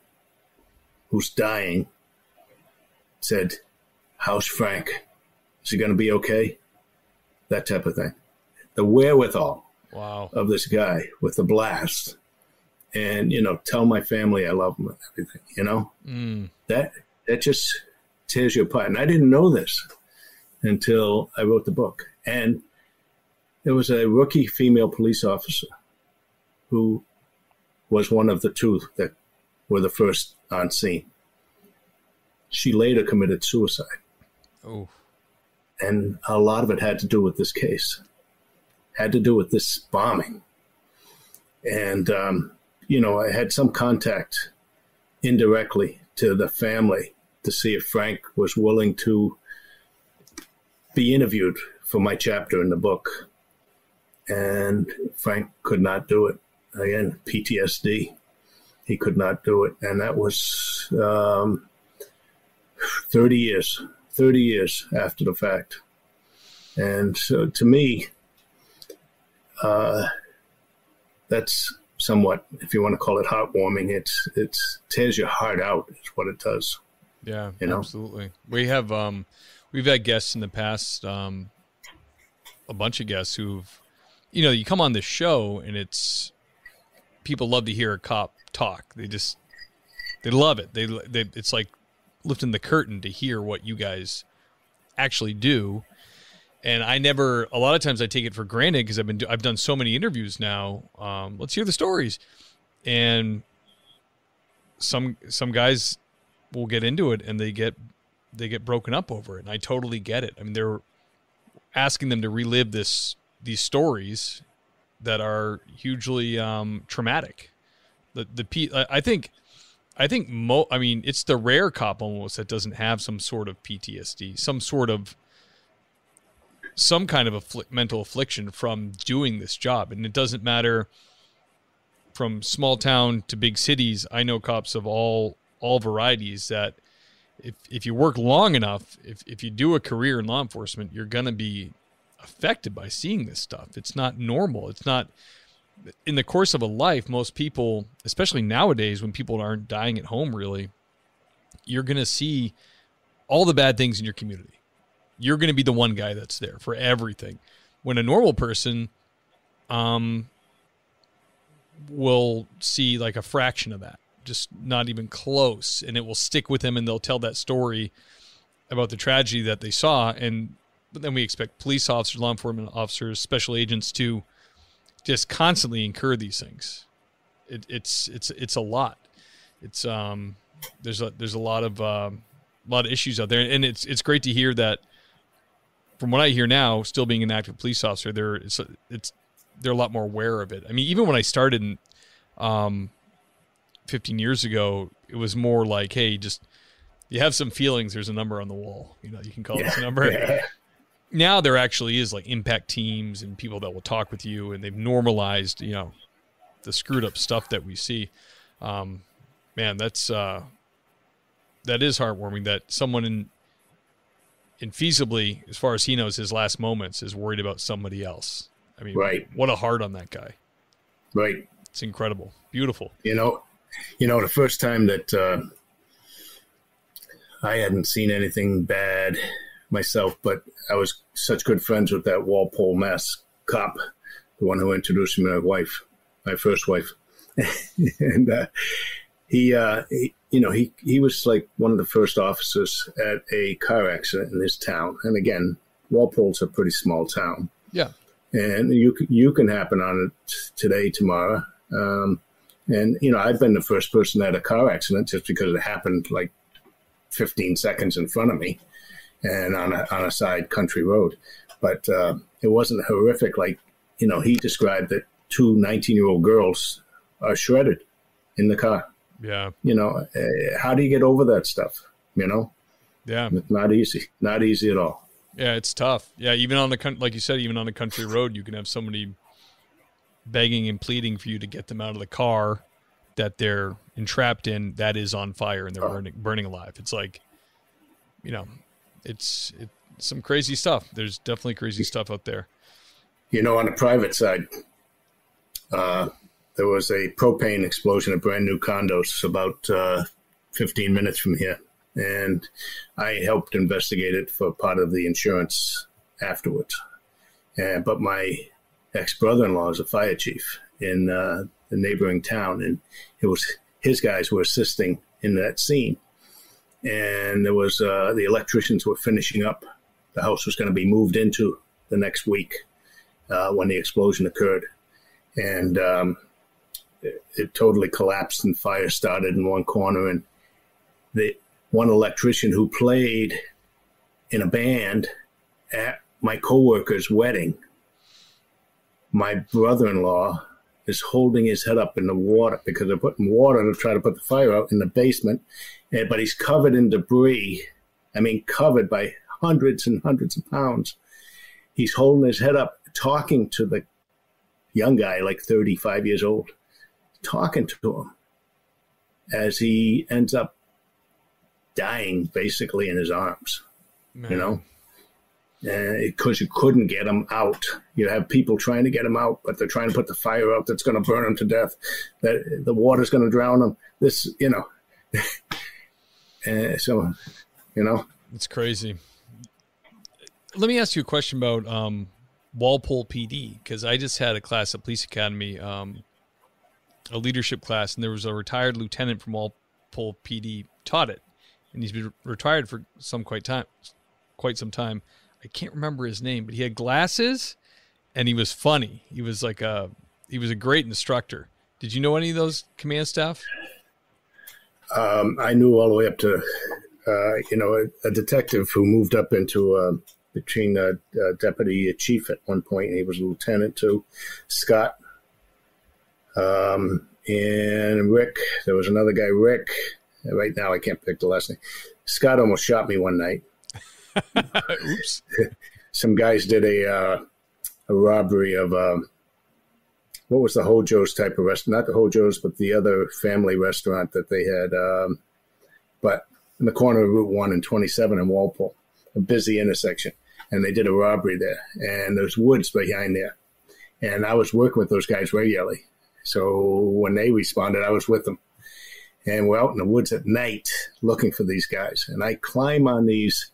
who's dying, said, How's Frank? Is he going to be okay? That type of thing. The wherewithal Wow. of this guy with the blast and, you know, tell my family I love them and everything, you know? Mm. That, that just tears you apart. And I didn't know this until I wrote the book. And there was a rookie female police officer who was one of the two that were the first on scene. She later committed suicide. Oh. And a lot of it had to do with this case, had to do with this bombing. And, um, you know, I had some contact indirectly to the family to see if Frank was willing to be interviewed for my chapter in the book. And Frank could not do it. Again, PTSD. He could not do it. And that was um, 30 years, 30 years after the fact. And so to me, uh, that's somewhat, if you want to call it heartwarming, it's, it's tears your heart out, is what it does. Yeah, You know? absolutely. We have um we've had guests in the past, um a bunch of guests who've you know, you come on this show and it's people love to hear a cop talk. They just they love it. They they it's like lifting the curtain to hear what you guys actually do. And I never a lot of times I take it for granted because I've been I've done so many interviews now. Um let's hear the stories. And some some guys will get into it and they get they get broken up over it and i totally get it i mean they're asking them to relive this these stories that are hugely um traumatic the the P, I I think i think mo i mean it's the rare cop almost that doesn't have some sort of ptsd some sort of some kind of afflic- mental affliction from doing this job and it doesn't matter from small town to big cities i know cops of all all varieties that if if you work long enough, if if you do a career in law enforcement, you're gonna be affected by seeing this stuff. It's not normal. It's not in the course of a life, most people, especially nowadays when people aren't dying at home really, you're gonna see all the bad things in your community. You're gonna be the one guy that's there for everything. When a normal person um will see like a fraction of that just not even close and it will stick with them and they'll tell that story about the tragedy that they saw and but then we expect police officers law enforcement officers special agents to just constantly incur these things it, it's it's it's a lot it's um there's a there's a lot of um a lot of issues out there and it's it's great to hear that from what i hear now still being an active police officer there it's it's they're a lot more aware of it i mean even when i started in um 15 years ago, It was more like, hey, just you have some feelings. There's a number on the wall. You know, you can call this number. Yeah. Now there actually is like impact teams and people that will talk with you, and they've normalized, you know, the screwed up stuff that we see. Um, man, that's uh, that is heartwarming that someone in infeasibly, as far as he knows, his last moments is worried about somebody else. I mean, Right. what a heart on that guy. Right. It's incredible, beautiful. You know, you know, the first time that uh, I hadn't seen anything bad myself, but I was such good friends with that Walpole, Mass cop, the one who introduced me to my wife, my first wife, and uh, he, uh, he, you know, he he was like one of the first officers at a car accident in his town, and again, Walpole's a pretty small town Yeah, and you you can happen on it today, tomorrow. Um, and you know, I've been the first person at a car accident just because it happened like 15 seconds in front of me, and on a on a side country road. But uh, it wasn't horrific like you know he described that two 19 year old girls are shredded in the car. Yeah, You know, uh, how do you get over that stuff? You know, yeah, it's not easy, not easy at all. yeah. It's tough. Yeah, even on the like you said, even on a country road, you can have somebody begging and pleading for you to get them out of the car that they're entrapped in that is on fire and they're burning burning alive. It's like, you know, it's it's some crazy stuff. There's definitely crazy stuff out there. You know, on the private side, uh, there was a propane explosion at brand new condos about uh, 15 minutes from here. And I helped investigate it for part of the insurance afterwards. And, but my ex brother in law is a fire chief in uh, the neighboring town, and it was his guys were assisting in that scene. And there was uh, the electricians were finishing up. The house was going to be moved into the next week uh, when the explosion occurred, and um, it, it totally collapsed and fire started in one corner. And the one electrician who played in a band at my coworker's wedding, my brother-in-law is holding his head up in the water because they're putting water to try to put the fire out in the basement, eh, but he's covered in debris. I mean, covered by hundreds and hundreds of pounds he's holding his head up, talking to the young guy, like 35 years old, talking to him as he ends up dying basically in his arms, you know? Because you couldn't get him out. You have people trying to get him out, but they're trying to put the fire out that's going to burn him to death. That the water's going to drown him. This, you know. and so, you know, It's crazy. Let me ask you a question about um, Walpole PD because I just had a class at Police Academy, um, a leadership class, and there was a retired lieutenant from Walpole PD taught it, and he's been retired for some quite time, quite some time. I can't remember his name, but he had glasses, and he was funny. He was like a he was a great instructor. Did you know any of those command staff? um, I knew all the way up to, uh, you know, a, a detective who moved up into uh, between uh, uh, deputy chief at one point, and he was a lieutenant too. Scott um, and Rick. There was another guy, Rick. Right now, I can't pick the last name. Scott almost shot me one night. Oops. Some guys did a uh, a robbery of. Um, what was the Hojo's type of restaurant? Not the Hojo's, but the other family restaurant that they had. Um, but in the corner of Route 1 and 27 in Walpole, a busy intersection. And they did a robbery there. And there's woods behind there. And I was working with those guys regularly. So when they responded, I was with them. And we're out in the woods at night looking for these guys. And I climb on these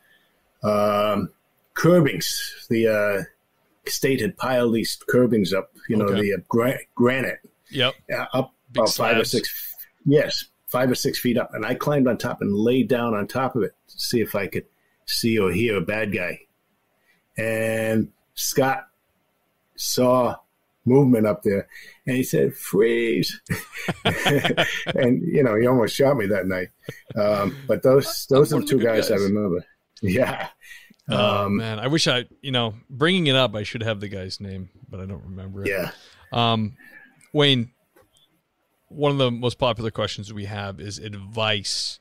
um, curbings. The uh, state had piled these curbings up, you know, Okay. the uh, gra- granite Yep. uh, up Big about five or six. Yes, five or six feet up, and I climbed on top and laid down on top of it to see if I could see or hear a bad guy. And Scott saw movement up there, and he said, "Freeze!" and you know, he almost shot me that night. Um, but those those are the two good guys, I remember. Yeah. Oh Um, man, I wish I, you know, bringing it up, I should have the guy's name, but I don't remember it. Yeah. Um, Wayne, one of the most popular questions we have is advice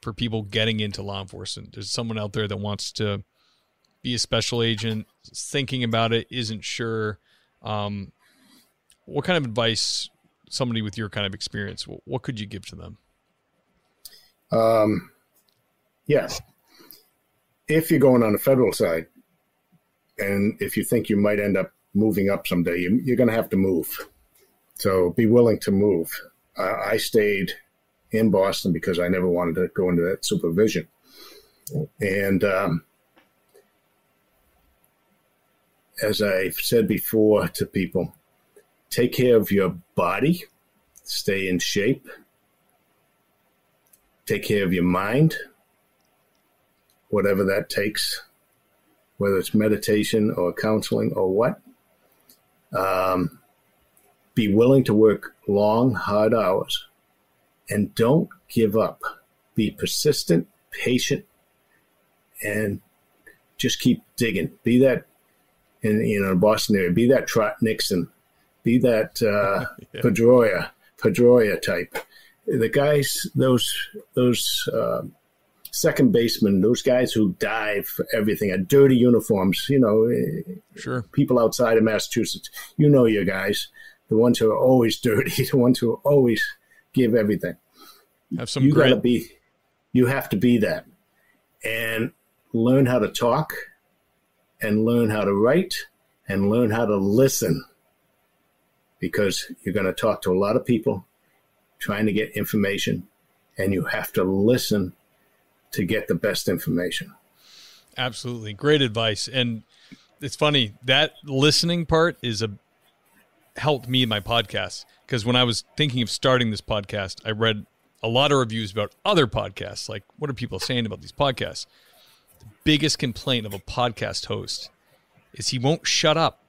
for people getting into law enforcement. There's someone out there that wants to be a special agent, thinking about it, isn't sure. Um, what kind of advice somebody with your kind of experience what could you give to them? Um yes. If you're going on the federal side and if you think you might end up moving up someday you, you're going to have to move. So be willing to move. Uh, i stayed in boston because i never wanted to go into that supervision. And um, as i've said before to people take care of your body, stay in shape, take care of your mind, whatever that takes, whether it's meditation or counseling or what. Um, be willing to work long, hard hours and don't give up. Be persistent, patient, and just keep digging. Be that in you know Boston area. Be that Trot Nixon be that uh, yeah. Pedroia, Pedroia type. The guys, those those uh, second basemen, those guys who dive for everything, at dirty uniforms. You know, eh, sure. People outside of Massachusetts, you know your guys, the ones who are always dirty, the ones who always give everything. Have some. You great... gotta be. You have to be that, and learn how to talk, and learn how to write, and learn how to listen because you're going to talk to a lot of people trying to get information and you have to listen to get the best information. Absolutely. Great advice. And it's funny that listening part is a helped me in my podcast because when I was thinking of starting this podcast, I read a lot of reviews about other podcasts. Like, what are people saying about these podcasts? Biggest complaint of a podcast host is he won't shut up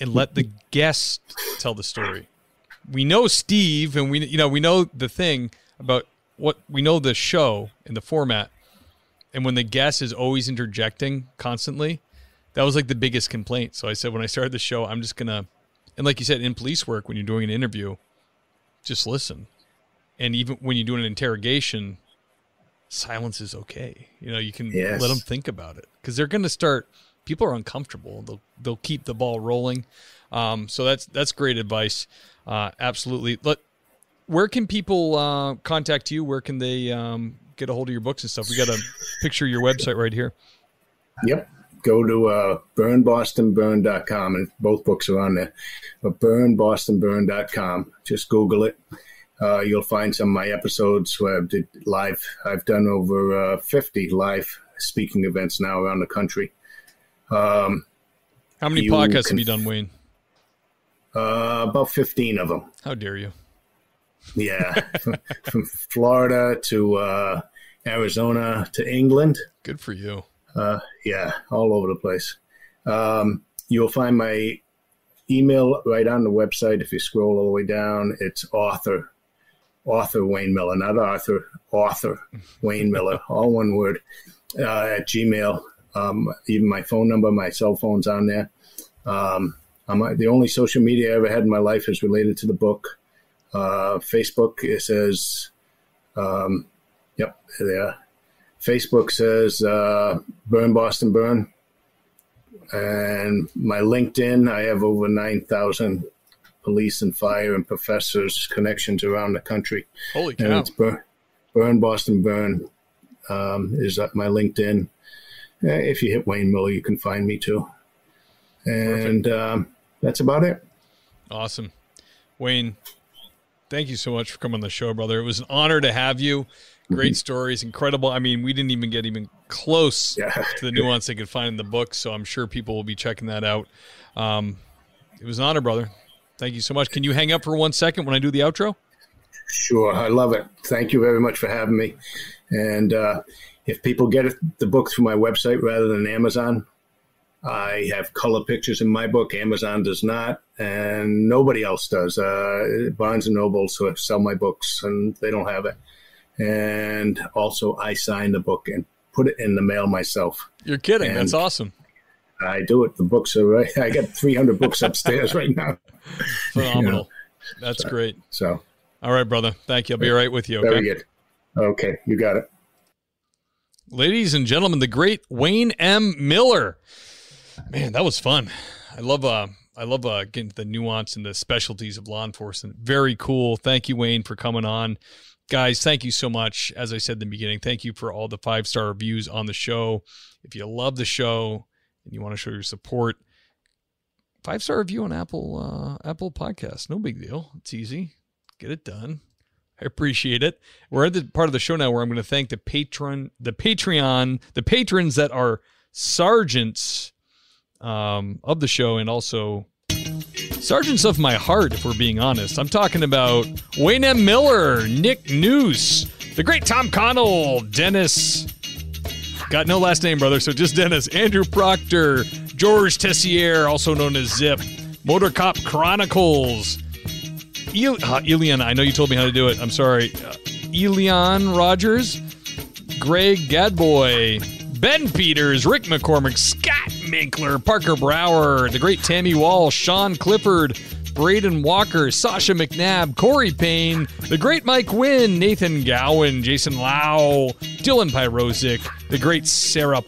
and let the guest tell the story. We know Steve, and we you know we know the thing about what we know the show and the format, and when the guest is always interjecting constantly, that was like the biggest complaint. So I said when I started the show, I'm just gonna, and like you said in police work, when you're doing an interview, just listen, and even when you're doing an interrogation, silence is okay. You know, you can yes. let them think about it because they're gonna start people are uncomfortable. They'll they'll keep the ball rolling. Um, so that's that's great advice. Uh, absolutely. Let where can people uh, contact you? Where can they um, get a hold of your books and stuff? We got a picture of your website right here. Yep. Go to uh, burnbostonburn.com and both books are on there. But burnbostonburn.com. Just Google it. Uh, you'll find some of my episodes where I did live. I've done over uh, 50 live speaking events now around the country. Um, How many podcasts have you done, Wayne? Uh, about 15 of them. How dare you? Yeah. from, from, Florida to uh, Arizona to England. Good for you. Uh, yeah, all over the place. Um, you'll find my email right on the website. If you scroll all the way down, it's author, author Wayne Miller, not Arthur, author Wayne Miller, all one word, uh, at Gmail um, even my phone number, my cell phone's on there. Um, I'm, the only social media I ever had in my life is related to the book. Uh, Facebook it says, um, yep, there. Facebook says uh, "Burn Boston Burn," and my LinkedIn. I have over nine thousand police and fire and professors connections around the country. Holy cow! And it's Burn, Burn Boston Burn um, is my LinkedIn. Uh, if you hit Wayne Miller, you can find me too. And um, that's about it. Awesome. Wayne, thank you so much for coming on the show, brother. It was an honor to have you. Great mm-hmm. stories, incredible. I mean, we didn't even get even close yeah. to the nuance they could find in the book, so I'm sure people will be checking that out. Um, it was an honor, brother. Thank you so much. Can you hang up for one second when I do the outro? Sure, I love it. Thank you very much for having me. And uh, if people get the book through my website rather than Amazon, I have color pictures in my book. Amazon does not, and nobody else does. Uh, Barnes and Noble so sell my books, and they don't have it. And also, I sign the book and put it in the mail myself. You're kidding? And That's awesome. I do it. The books are right. I got 300 books upstairs right now. Phenomenal. You know, That's so, great. So All right, brother. Thank you. I'll be right with you. Okay? Very good. Okay, you got it. Ladies and gentlemen, the great Wayne M. Miller. Man, that was fun. I love uh I love uh getting the nuance and the specialties of law enforcement. Very cool. Thank you, Wayne, for coming on. Guys, thank you so much. As I said in the beginning, thank you for all the five star reviews on the show. If you love the show and you want to show your support, five star review on Apple uh, Apple Podcast. No big deal. It's easy. Get it done. I appreciate it. We're at the part of the show now where I'm going to thank the patron, the Patreon, the patrons that are sergeants um, of the show and also sergeants of my heart, if we're being honest. I'm talking about Wayne M. Miller, Nick Noose, the great Tom Connell, Dennis. Got no last name, brother, so just Dennis. Andrew Proctor, George Tessier, also known as Zip, Motor Cop Chronicles, El- uh, Elian, I know you told me how to do it. I'm sorry. Uh, Rogers, Greg Gadboy, Ben Peters, Rick McCormick, Scott Minkler, Parker Brower, the great Tammy Wall, Sean Clifford, Braden Walker, Sasha McNabb, Corey Payne, the great Mike Wynn, Nathan Gowan, Jason Lau, Dylan Pyrozik, the great Sarah